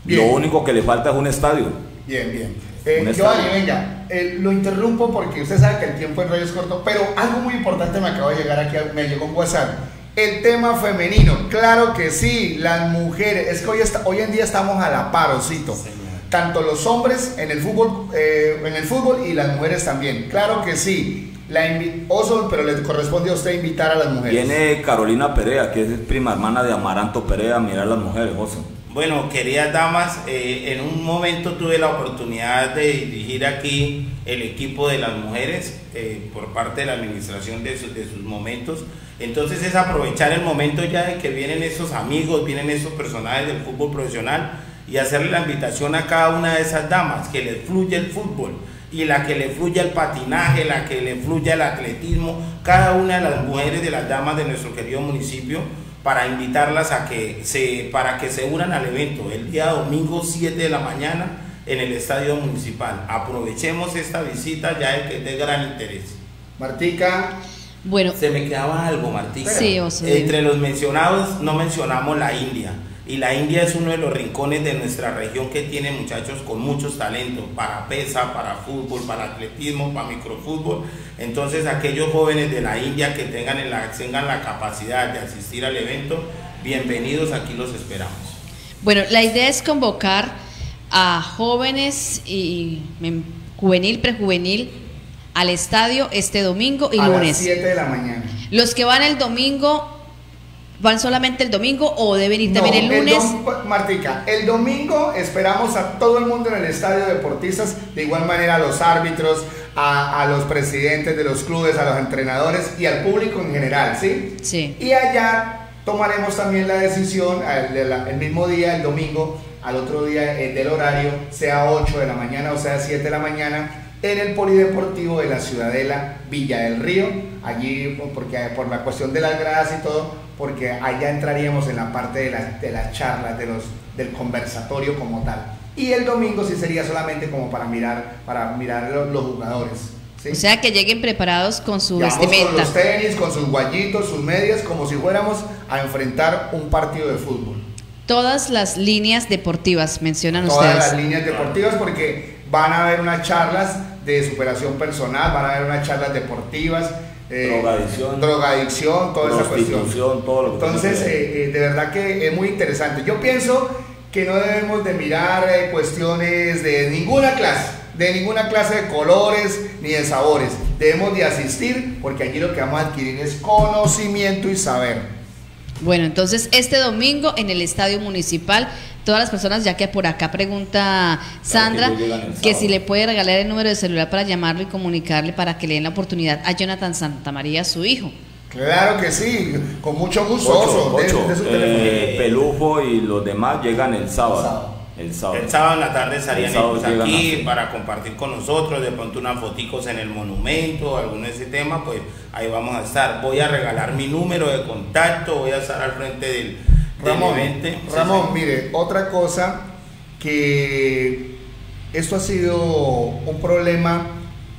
Lo único que le falta es un estadio. Bien, bien. Eh, Giovanni, venga, eh, lo interrumpo porque usted sabe que el tiempo en radio es corto, pero algo muy importante me acaba de llegar aquí, me llegó un WhatsApp. El tema femenino, claro que sí, las mujeres, es que hoy, está, hoy en día estamos a la par, Osito. Tanto los hombres en el fútbol, eh, en el fútbol y las mujeres también. Claro que sí. La Oso, pero le corresponde a usted invitar a las mujeres. Viene Carolina Perea, que es prima hermana de Amaranto Perea, a mirar a las mujeres, Oso. Bueno, queridas damas, eh, en un momento tuve la oportunidad de dirigir aquí el equipo de las mujeres eh, por parte de la administración de, de sus momentos. Entonces es aprovechar el momento ya de que vienen esos amigos, vienen esos personajes del fútbol profesional y hacerle la invitación a cada una de esas damas, que les fluya el fútbol y la que le fluya el patinaje, la que le fluya el atletismo, cada una de las mujeres de las damas de nuestro querido municipio para invitarlas a que se, para que se unan al evento el día domingo 7 de la mañana en el estadio municipal. Aprovechemos esta visita ya que es de gran interés. Martica. Bueno. Se me quedaba algo, Martica. Sí, Entre los mencionados no mencionamos la India. Y la India es uno de los rincones de nuestra región que tiene muchachos con muchos talentos para pesa, para fútbol, para atletismo, para microfútbol. Entonces aquellos jóvenes de la India que tengan la, tengan la capacidad de asistir al evento, bienvenidos, aquí los esperamos. Bueno, la idea es convocar a jóvenes y juvenil, prejuvenil al estadio este domingo y lunes. A las 7 de la mañana. Los que van el domingo ¿Van solamente el domingo o deben ir también el lunes? Martica, el domingo esperamos a todo el mundo en el estadio de deportistas, de igual manera a los árbitros, a, los presidentes de los clubes, a los entrenadores y al público en general, ¿sí? Sí. Y allá tomaremos también la decisión el, mismo día, el domingo, al otro día el del horario, sea 8 de la mañana o sea 7 de la mañana, en el Polideportivo de la Ciudadela Villa del Río, allí porque por la cuestión de las gradas y todo, porque allá entraríamos en la parte de, de las charlas, de los, del conversatorio como tal. Y el domingo sí sería solamente como para mirar, para mirar los, jugadores. O sea, que lleguen preparados con su vestimenta. Con los tenis, con sus guayitos, sus medias, como si fuéramos a enfrentar un partido de fútbol. Todas las líneas deportivas mencionan ustedes. Todas las líneas deportivas porque van a haber unas charlas de superación personal, van a haber unas charlas deportivas, eh, drogadicción, drogadicción, toda esa cuestión. Todo lo que Entonces, eh, eh, de verdad que es muy interesante. Yo pienso que no debemos de mirar cuestiones de ninguna clase, de ninguna clase de colores ni de sabores. Debemos de asistir porque allí lo que vamos a adquirir es conocimiento y saber. Bueno, entonces este domingo en el Estadio Municipal todas las personas, ya que por acá pregunta Sandra, que, si le puede regalar el número de celular para llamarlo y comunicarle para que le den la oportunidad a Jonathan Santamaría, su hijo. Claro que sí, con mucho gusto. Eh, Pelujo y los demás llegan el sábado. El sábado. El sábado en la tarde estarían aquí para compartir con nosotros, de pronto unas foticos en el monumento, alguno de ese tema, pues ahí vamos a estar. Voy a regalar mi número de contacto, voy a estar al frente del, Ramón, Ramón mire, otra cosa que esto ha sido un problema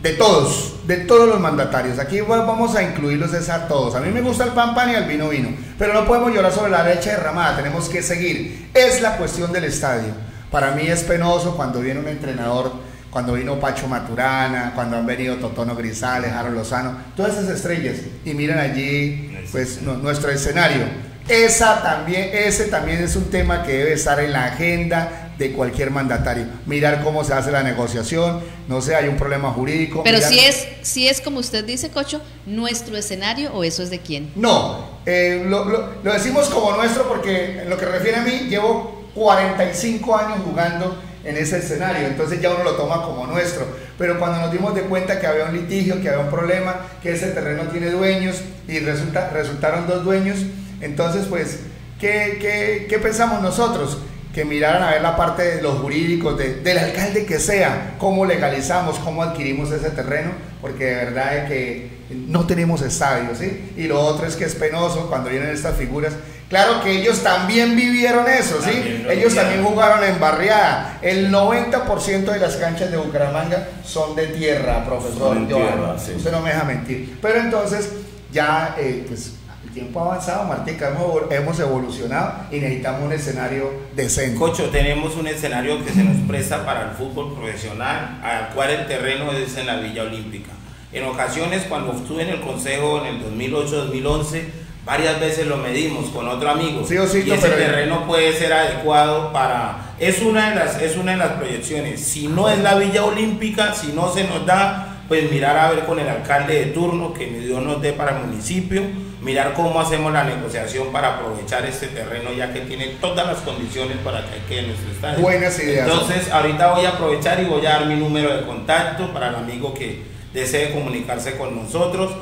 de todos, de todos los mandatarios. Aquí vamos a incluirlos a todos. A mí me gusta el pan pan y el vino vino, pero no podemos llorar sobre la leche derramada, tenemos que seguir. Es la cuestión del estadio. Para mí es penoso cuando viene un entrenador, cuando vino Pacho Maturana, cuando han venido Totono Grisales, Harold Lozano, todas esas estrellas y miran allí pues nuestro escenario esa también, ese también es un tema que debe estar en la agenda de cualquier mandatario. Mirar cómo se hace la negociación, no sé, hay un problema jurídico. Pero si es, si es como usted dice, Cocho, nuestro escenario o eso es de quién? No, eh, lo, decimos como nuestro porque en lo que refiere a mí llevo 45 años jugando en ese escenario, entonces ya uno lo toma como nuestro. Pero cuando nos dimos de cuenta que había un litigio, que había un problema, que ese terreno tiene dueños y resulta, resultaron dos dueños, entonces pues, ¿qué, qué, qué pensamos nosotros? que miraran a ver la parte de los jurídicos, del alcalde que sea, cómo legalizamos, cómo adquirimos ese terreno, porque de verdad es que no tenemos estadio, ¿sí? Y lo otro es que es penoso cuando vienen estas figuras. Claro que ellos también vivieron eso, ¿sí? ellos también jugaron en barriada. El 90% de las canchas de Bucaramanga son de tierra, profesor. Usted no me deja mentir. Pero entonces ya, eh, pues tiempo avanzado, Martica, hemos, hemos evolucionado y necesitamos un escenario decente. Cocho, tenemos un escenario que se nos presta para el fútbol profesional, al cual el terreno es en la Villa Olímpica. En ocasiones, cuando estuve en el consejo en el 2008-2011, varias veces lo medimos con otro amigo. Sí, sí, y ese terreno puede ser adecuado para... Es una, de las, es una de las proyecciones. Si no es la Villa Olímpica, si no se nos da, pues mirar a ver con el alcalde de turno que Dios nos dé para el municipio mirar cómo hacemos la negociación para aprovechar este terreno ya que tiene todas las condiciones para que quede nuestro estadio. Buenas ideas. Entonces, ahorita voy a aprovechar y voy a dar mi número de contacto para el amigo que desee comunicarse con nosotros.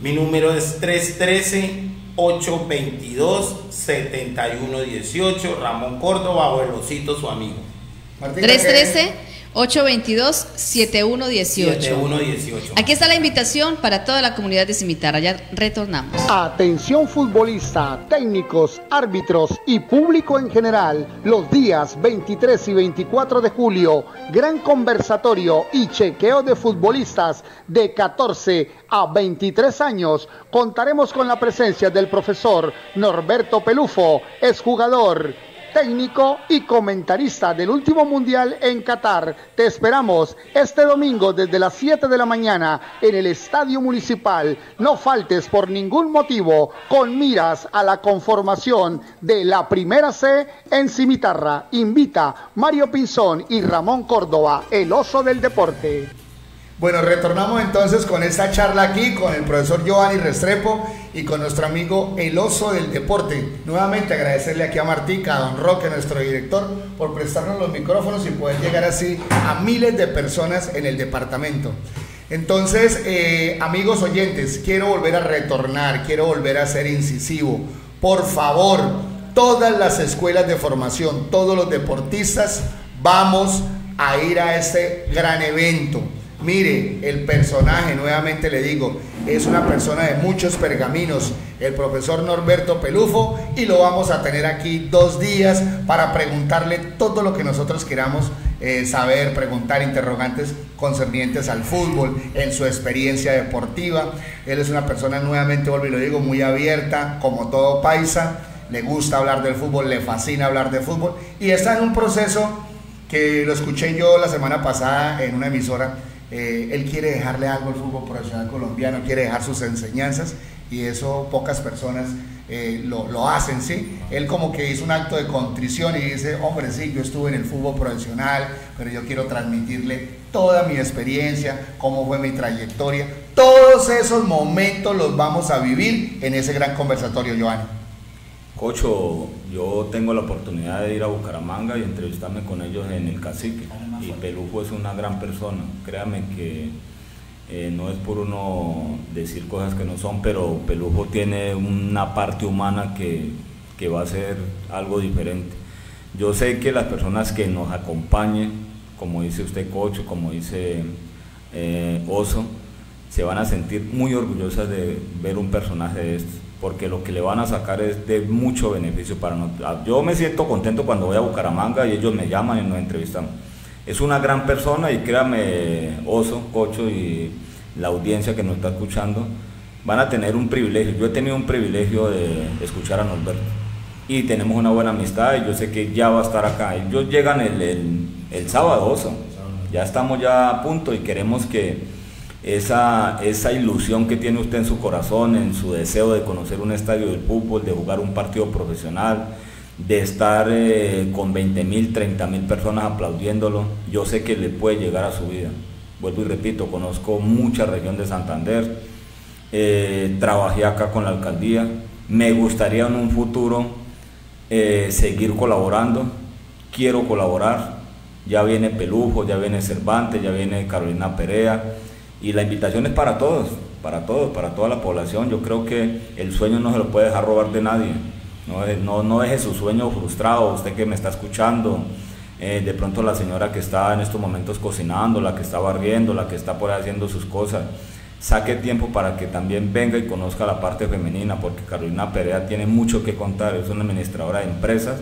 Mi número es 313 822 7118 Ramón Córdoba o el osito su amigo. 313 822-7118. Aquí está la invitación para toda la comunidad de Cimitarra. Ya retornamos. Atención futbolista, técnicos, árbitros y público en general. Los días 23 y 24 de julio, gran conversatorio y chequeo de futbolistas de 14 a 23 años. Contaremos con la presencia del profesor Norberto Pelufo, exjugador técnico y comentarista del último mundial en Qatar. Te esperamos este domingo desde las 7 de la mañana en el Estadio Municipal. No faltes por ningún motivo con miras a la conformación de la primera C en Cimitarra. Invita Mario Pinzón y Ramón Córdoba, el oso del deporte. Bueno, retornamos entonces con esta charla aquí con el profesor Giovanni Restrepo y con nuestro amigo El Oso del Deporte. Nuevamente agradecerle aquí a Martica, a Don Roque, nuestro director, por prestarnos los micrófonos y poder llegar así a miles de personas en el departamento. Entonces, eh, amigos oyentes, quiero volver a retornar, quiero volver a ser incisivo. Por favor, todas las escuelas de formación, todos los deportistas, vamos a ir a este gran evento Mire, el personaje, nuevamente le digo, es una persona de muchos pergaminos, el profesor Norberto Pelufo, y lo vamos a tener aquí dos días para preguntarle todo lo que nosotros queramos eh, saber, preguntar interrogantes concernientes al fútbol, en su experiencia deportiva. Él es una persona, nuevamente vuelvo y lo digo, muy abierta, como todo paisa, le gusta hablar del fútbol, le fascina hablar de fútbol, y está en un proceso que lo escuché yo la semana pasada en una emisora eh, él quiere dejarle algo al fútbol profesional colombiano, quiere dejar sus enseñanzas y eso pocas personas eh, lo, lo, hacen, ¿sí? Él como que hizo un acto de contrición y dice, hombre, sí, yo estuve en el fútbol profesional, pero yo quiero transmitirle toda mi experiencia, cómo fue mi trayectoria. Todos esos momentos los vamos a vivir en ese gran conversatorio, Joana. Cocho, yo tengo la oportunidad de ir a Bucaramanga y entrevistarme con ellos en el cacique y Pelujo es una gran persona. Créame que eh, no es por uno decir cosas que no son, pero Pelujo tiene una parte humana que, va a ser algo diferente. Yo sé que las personas que nos acompañen, como dice usted Cocho, como dice eh, Oso, se van a sentir muy orgullosas de ver un personaje de estos, porque lo que le van a sacar es de mucho beneficio para nosotros. Yo me siento contento cuando voy a Bucaramanga y ellos me llaman y nos entrevistan es una gran persona y créame, Oso, Cocho y la audiencia que nos está escuchando, van a tener un privilegio. Yo he tenido un privilegio de escuchar a Norberto y tenemos una buena amistad y yo sé que ya va a estar acá. Ellos llegan el, el, sábado, Oso. Ya estamos ya a punto y queremos que esa, esa ilusión que tiene usted en su corazón, en su deseo de conocer un estadio de fútbol, de jugar un partido profesional, de estar eh, con 20 mil, 30 mil personas aplaudiéndolo, yo sé que le puede llegar a su vida. Vuelvo y repito, conozco mucha región de Santander, eh, trabajé acá con la alcaldía, me gustaría en un futuro eh, seguir colaborando, quiero colaborar. Ya viene Pelujo, ya viene Cervantes, ya viene Carolina Perea. Y la invitación es para todos, para todos, para toda la población. Yo creo que el sueño no se lo puede dejar robar de nadie. No, no, no deje su sueño frustrado, usted que me está escuchando, eh, de pronto la señora que está en estos momentos cocinando, la que está barriendo, la que está por ahí haciendo sus cosas. Saque tiempo para que también venga y conozca la parte femenina, porque Carolina Perea tiene mucho que contar, es una administradora de empresas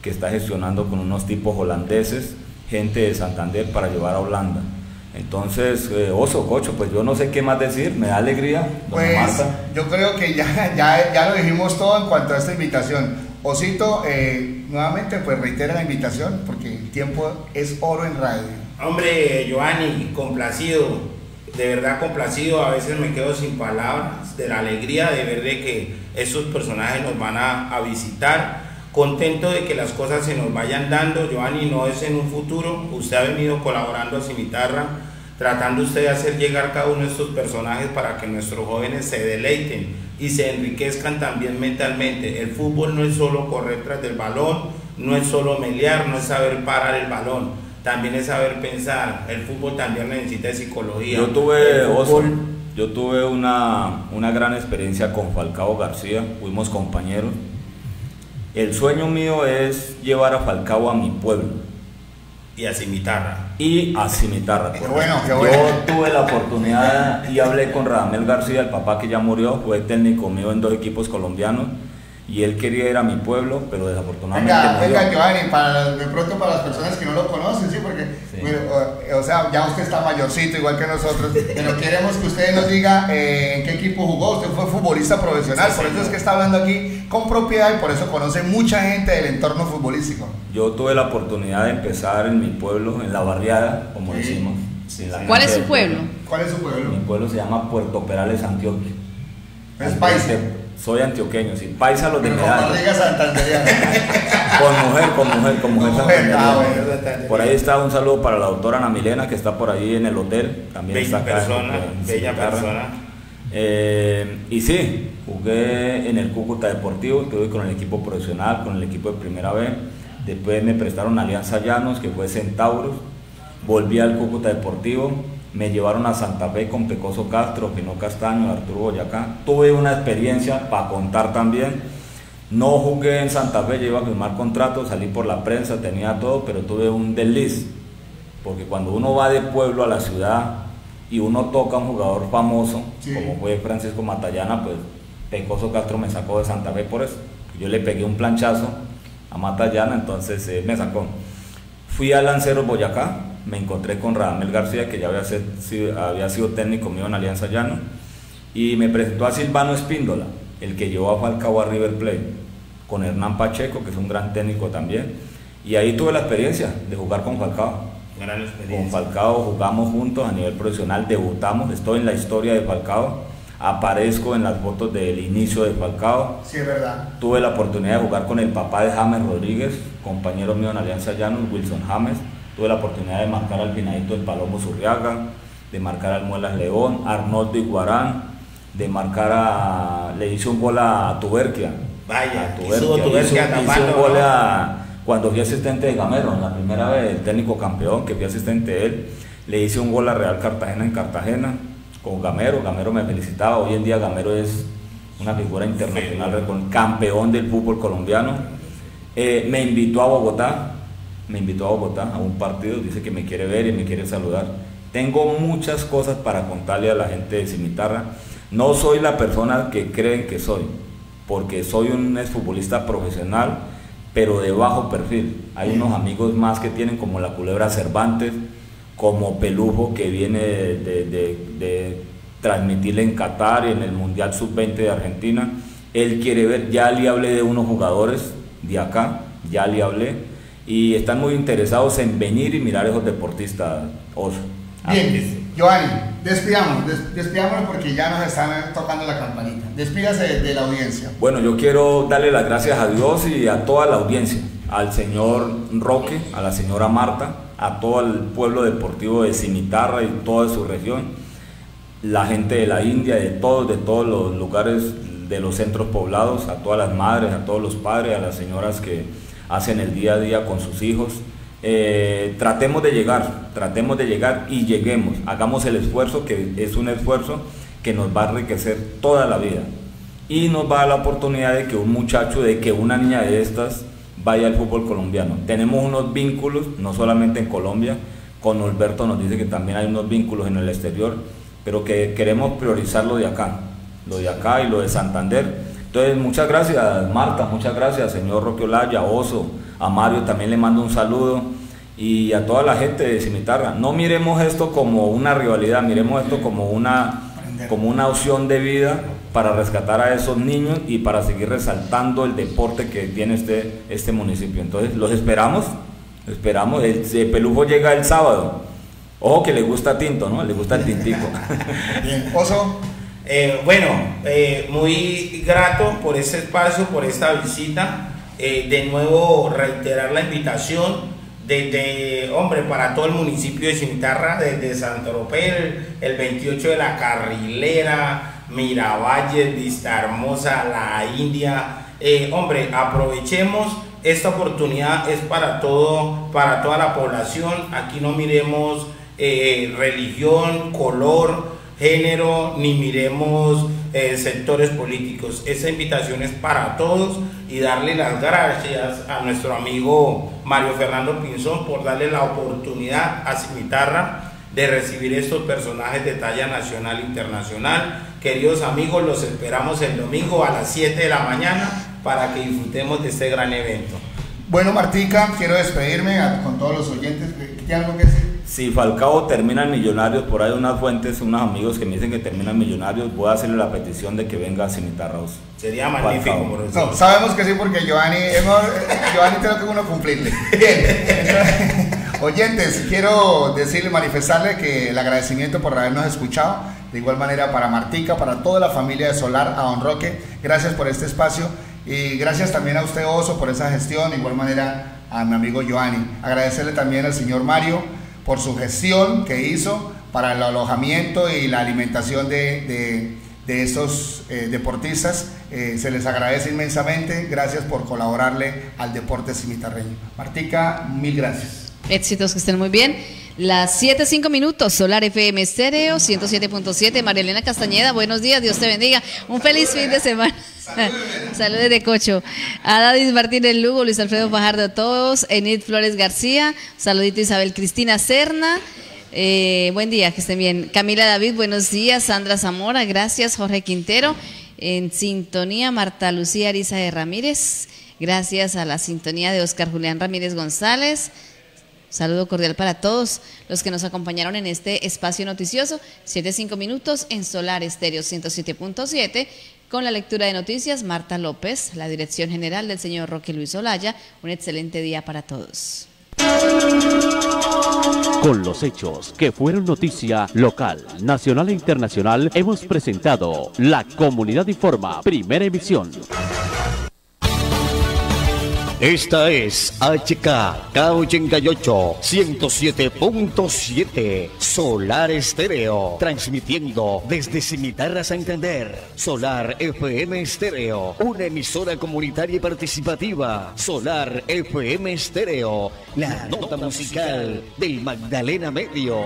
que está gestionando con unos tipos holandeses, gente de Santander para llevar a Holanda. Entonces, eh, oso, cocho, pues yo no sé qué más decir, me da alegría. Pues yo creo que ya, (laughs) ya, ya lo dijimos todo en cuanto a esta invitación. Osito, eh, nuevamente pues reitera la invitación porque el tiempo es oro en radio. Hombre, Giovanni, complacido, de verdad complacido, a veces me quedo sin palabras de la alegría de ver de que esos personajes nos van a, a visitar contento de que las cosas se nos vayan dando, Giovanni, no es en un futuro, usted ha venido colaborando a Cimitarra, tratando usted de hacer llegar cada uno de estos personajes para que nuestros jóvenes se deleiten y se enriquezcan también mentalmente. El fútbol no es solo correr tras del balón, no es solo melear, no es saber parar el balón, también es saber pensar. El fútbol también necesita psicología. Yo tuve, yo tuve una, una gran experiencia con Falcao García, fuimos compañeros el sueño mío es llevar a Falcao a mi pueblo. Y a Cimitarra. Y a Cimitarra. Qué bueno, qué bueno. Yo tuve la oportunidad y hablé con Radamel García, el papá que ya murió, fue técnico mío en dos equipos colombianos y él quería ir a mi pueblo, pero desafortunadamente. Venga, venga, Giovanni, para, de pronto para las personas que no lo conocen, sí, porque, o, sea, ya usted está mayorcito, igual que nosotros, pero queremos que usted nos diga eh, en qué equipo jugó. Usted fue futbolista profesional, por eso es que está hablando aquí con propiedad y por eso conoce mucha gente del entorno futbolístico. Yo tuve la oportunidad de empezar en mi pueblo, en la barriada, como decimos. ¿Cuál es su pueblo? ¿Cuál es su pueblo? Mi pueblo se llama Puerto Perales, Antioquia. Es país. Soy antioqueño, sí. Paisa los de Pero con Con mujer, con mujer, con mujer. Ah, por ahí está un saludo para la doctora Ana Milena, que está por ahí en el hotel. También bella está persona, bella persona. Eh, y sí, jugué en el Cúcuta Deportivo, estuve con el equipo profesional, con el equipo de primera vez. Después me prestaron Alianza Llanos, que fue Centauros. Volví al Cúcuta Deportivo me llevaron a Santa Fe con Pecoso Castro, Pino Castaño, Arturo Boyacá. Tuve una experiencia para contar también. No jugué en Santa Fe, yo iba a firmar contrato, salí por la prensa, tenía todo, pero tuve un desliz. Porque cuando uno va de pueblo a la ciudad y uno toca a un jugador famoso, como fue Francisco Matallana, pues Pecoso Castro me sacó de Santa Fe por eso. Yo le pegué un planchazo a Matallana, entonces eh, me sacó. Fui a Lanceros Boyacá, me encontré con Radamel García, que ya había sido, había sido técnico mío en Alianza Llano, y me presentó a Silvano Espíndola, el que llevó a Falcao a River Plate, con Hernán Pacheco, que es un gran técnico también, y ahí tuve la experiencia de jugar con Falcao. Gran experiencia. Con Falcao jugamos juntos a nivel profesional, debutamos, estoy en la historia de Falcao, aparezco en las fotos del inicio de Falcao. Sí, es verdad. Tuve la oportunidad de jugar con el papá de James Rodríguez, compañero mío en Alianza Llanos, Wilson James Tuve la oportunidad de marcar al finadito del Palomo Zurriaga, de marcar al Muelas León, Arnoldo Iguarán, de marcar a. Le hice un gol a Tuberquia. Vaya, a Tuberquia. Hizo, un gol a, cuando fui asistente de Gamero, la primera vez, el técnico campeón, que fui asistente de él, le hice un gol a Real Cartagena en Cartagena con Gamero. Gamero me felicitaba. Hoy en día Gamero es una figura internacional, campeón del fútbol colombiano. Eh, me invitó a Bogotá me invitó a Bogotá a un partido, dice que me quiere ver y me quiere saludar. Tengo muchas cosas para contarle a la gente de Cimitarra. No soy la persona que creen que soy, porque soy un exfutbolista profesional, pero de bajo perfil. Hay unos amigos más que tienen como la Culebra Cervantes, como Pelujo que viene de, de transmitirle en Qatar y en el Mundial Sub-20 de Argentina. Él quiere ver, ya le hablé de unos jugadores de acá, ya le hablé y están muy interesados en venir y mirar a esos deportistas oso. Bien, Giovanni, despidámonos, despidámonos porque ya nos están tocando la campanita. Despídase de, la audiencia. Bueno, yo quiero darle las gracias a Dios y a toda la audiencia, al señor Roque, a la señora Marta, a todo el pueblo deportivo de Cimitarra y toda su región, la gente de la India, de todos, de todos los lugares de los centros poblados, a todas las madres, a todos los padres, a las señoras que hacen el día a día con sus hijos. Eh, tratemos de llegar, tratemos de llegar y lleguemos, hagamos el esfuerzo, que es un esfuerzo que nos va a enriquecer toda la vida y nos va a dar la oportunidad de que un muchacho, de que una niña de estas vaya al fútbol colombiano. Tenemos unos vínculos, no solamente en Colombia, con Alberto nos dice que también hay unos vínculos en el exterior, pero que queremos priorizar lo de acá, lo de acá y lo de Santander. Entonces, muchas gracias Marta, muchas gracias señor Roque Olaya, Oso, a Mario también le mando un saludo y a toda la gente de Cimitarra. No miremos esto como una rivalidad, miremos esto como una, como una opción de vida para rescatar a esos niños y para seguir resaltando el deporte que tiene este, este municipio. Entonces, los esperamos, esperamos. El, pelujo llega el sábado. Ojo que le gusta tinto, ¿no? Le gusta el tintico. (laughs) Bien, Oso. Eh, bueno, eh, muy grato por este espacio, por esta visita. Eh, de nuevo reiterar la invitación desde, hombre, para todo el municipio de Cimitarra, desde Santo Tropez, el 28 de la Carrilera, Miravalle, Vista Hermosa, La India. Hombre, aprovechemos esta oportunidad, es para todo, para toda la población. Aquí no miremos religión, color, género, ni miremos eh, sectores políticos. Esa invitación es para todos y darle las gracias a nuestro amigo Mario Fernando Pinzón por darle la oportunidad a Cimitarra de recibir estos personajes de talla nacional e internacional. Queridos amigos, los esperamos el domingo a las 7 de la mañana para que disfrutemos de este gran evento. Bueno, Martica, quiero despedirme con todos los oyentes. ¿Tiene algo que decir? Si Falcao termina en Millonarios, por ahí unas fuentes, unos amigos que me dicen que termina en Millonarios, voy a hacerle la petición de que venga a Cimitarraos. Sería magnífico. No, sabemos que sí, porque Giovanni, hemos, Giovanni tengo que uno cumplirle. Bien. Oyentes, quiero decirle, manifestarle que el agradecimiento por habernos escuchado. De igual manera para Martica, para toda la familia de Solar, a Don Roque, gracias por este espacio. Y gracias también a usted, Oso, por esa gestión. De igual manera a mi amigo Giovanni. Agradecerle también al señor Mario por su gestión que hizo para el alojamiento y la alimentación de, de, estos eh, deportistas. Eh, se les agradece inmensamente. Gracias por colaborarle al deporte cimitarreño. Martica, mil gracias. Éxitos, que estén muy bien. Las 7, 5 minutos, Solar FM Estéreo, 107.7. María Castañeda, buenos días, Dios te bendiga. Un feliz fin de semana. (laughs) Saludos de Cocho. A Dadis Martínez Lugo, Luis Alfredo Fajardo, todos. Enid Flores García, saludito Isabel Cristina Cerna. Eh, buen día, que estén bien. Camila David, buenos días. Sandra Zamora, gracias. Jorge Quintero, en sintonía. Marta Lucía Ariza de Ramírez, gracias a la sintonía de Oscar Julián Ramírez González. Saludo cordial para todos los que nos acompañaron en este espacio noticioso. 7-5 minutos en Solar Estéreo 107.7 con la lectura de noticias, Marta López, la dirección general del señor Roque Luis Olaya. Un excelente día para todos. Con los hechos que fueron noticia local, nacional e internacional, hemos presentado La Comunidad Informa, primera emisión. Esta es HK K88 107.7 Solar Estéreo, transmitiendo desde Cimitarra Santander. Solar FM Estéreo, una emisora comunitaria y participativa. Solar FM Estéreo, la nota musical del Magdalena Medio.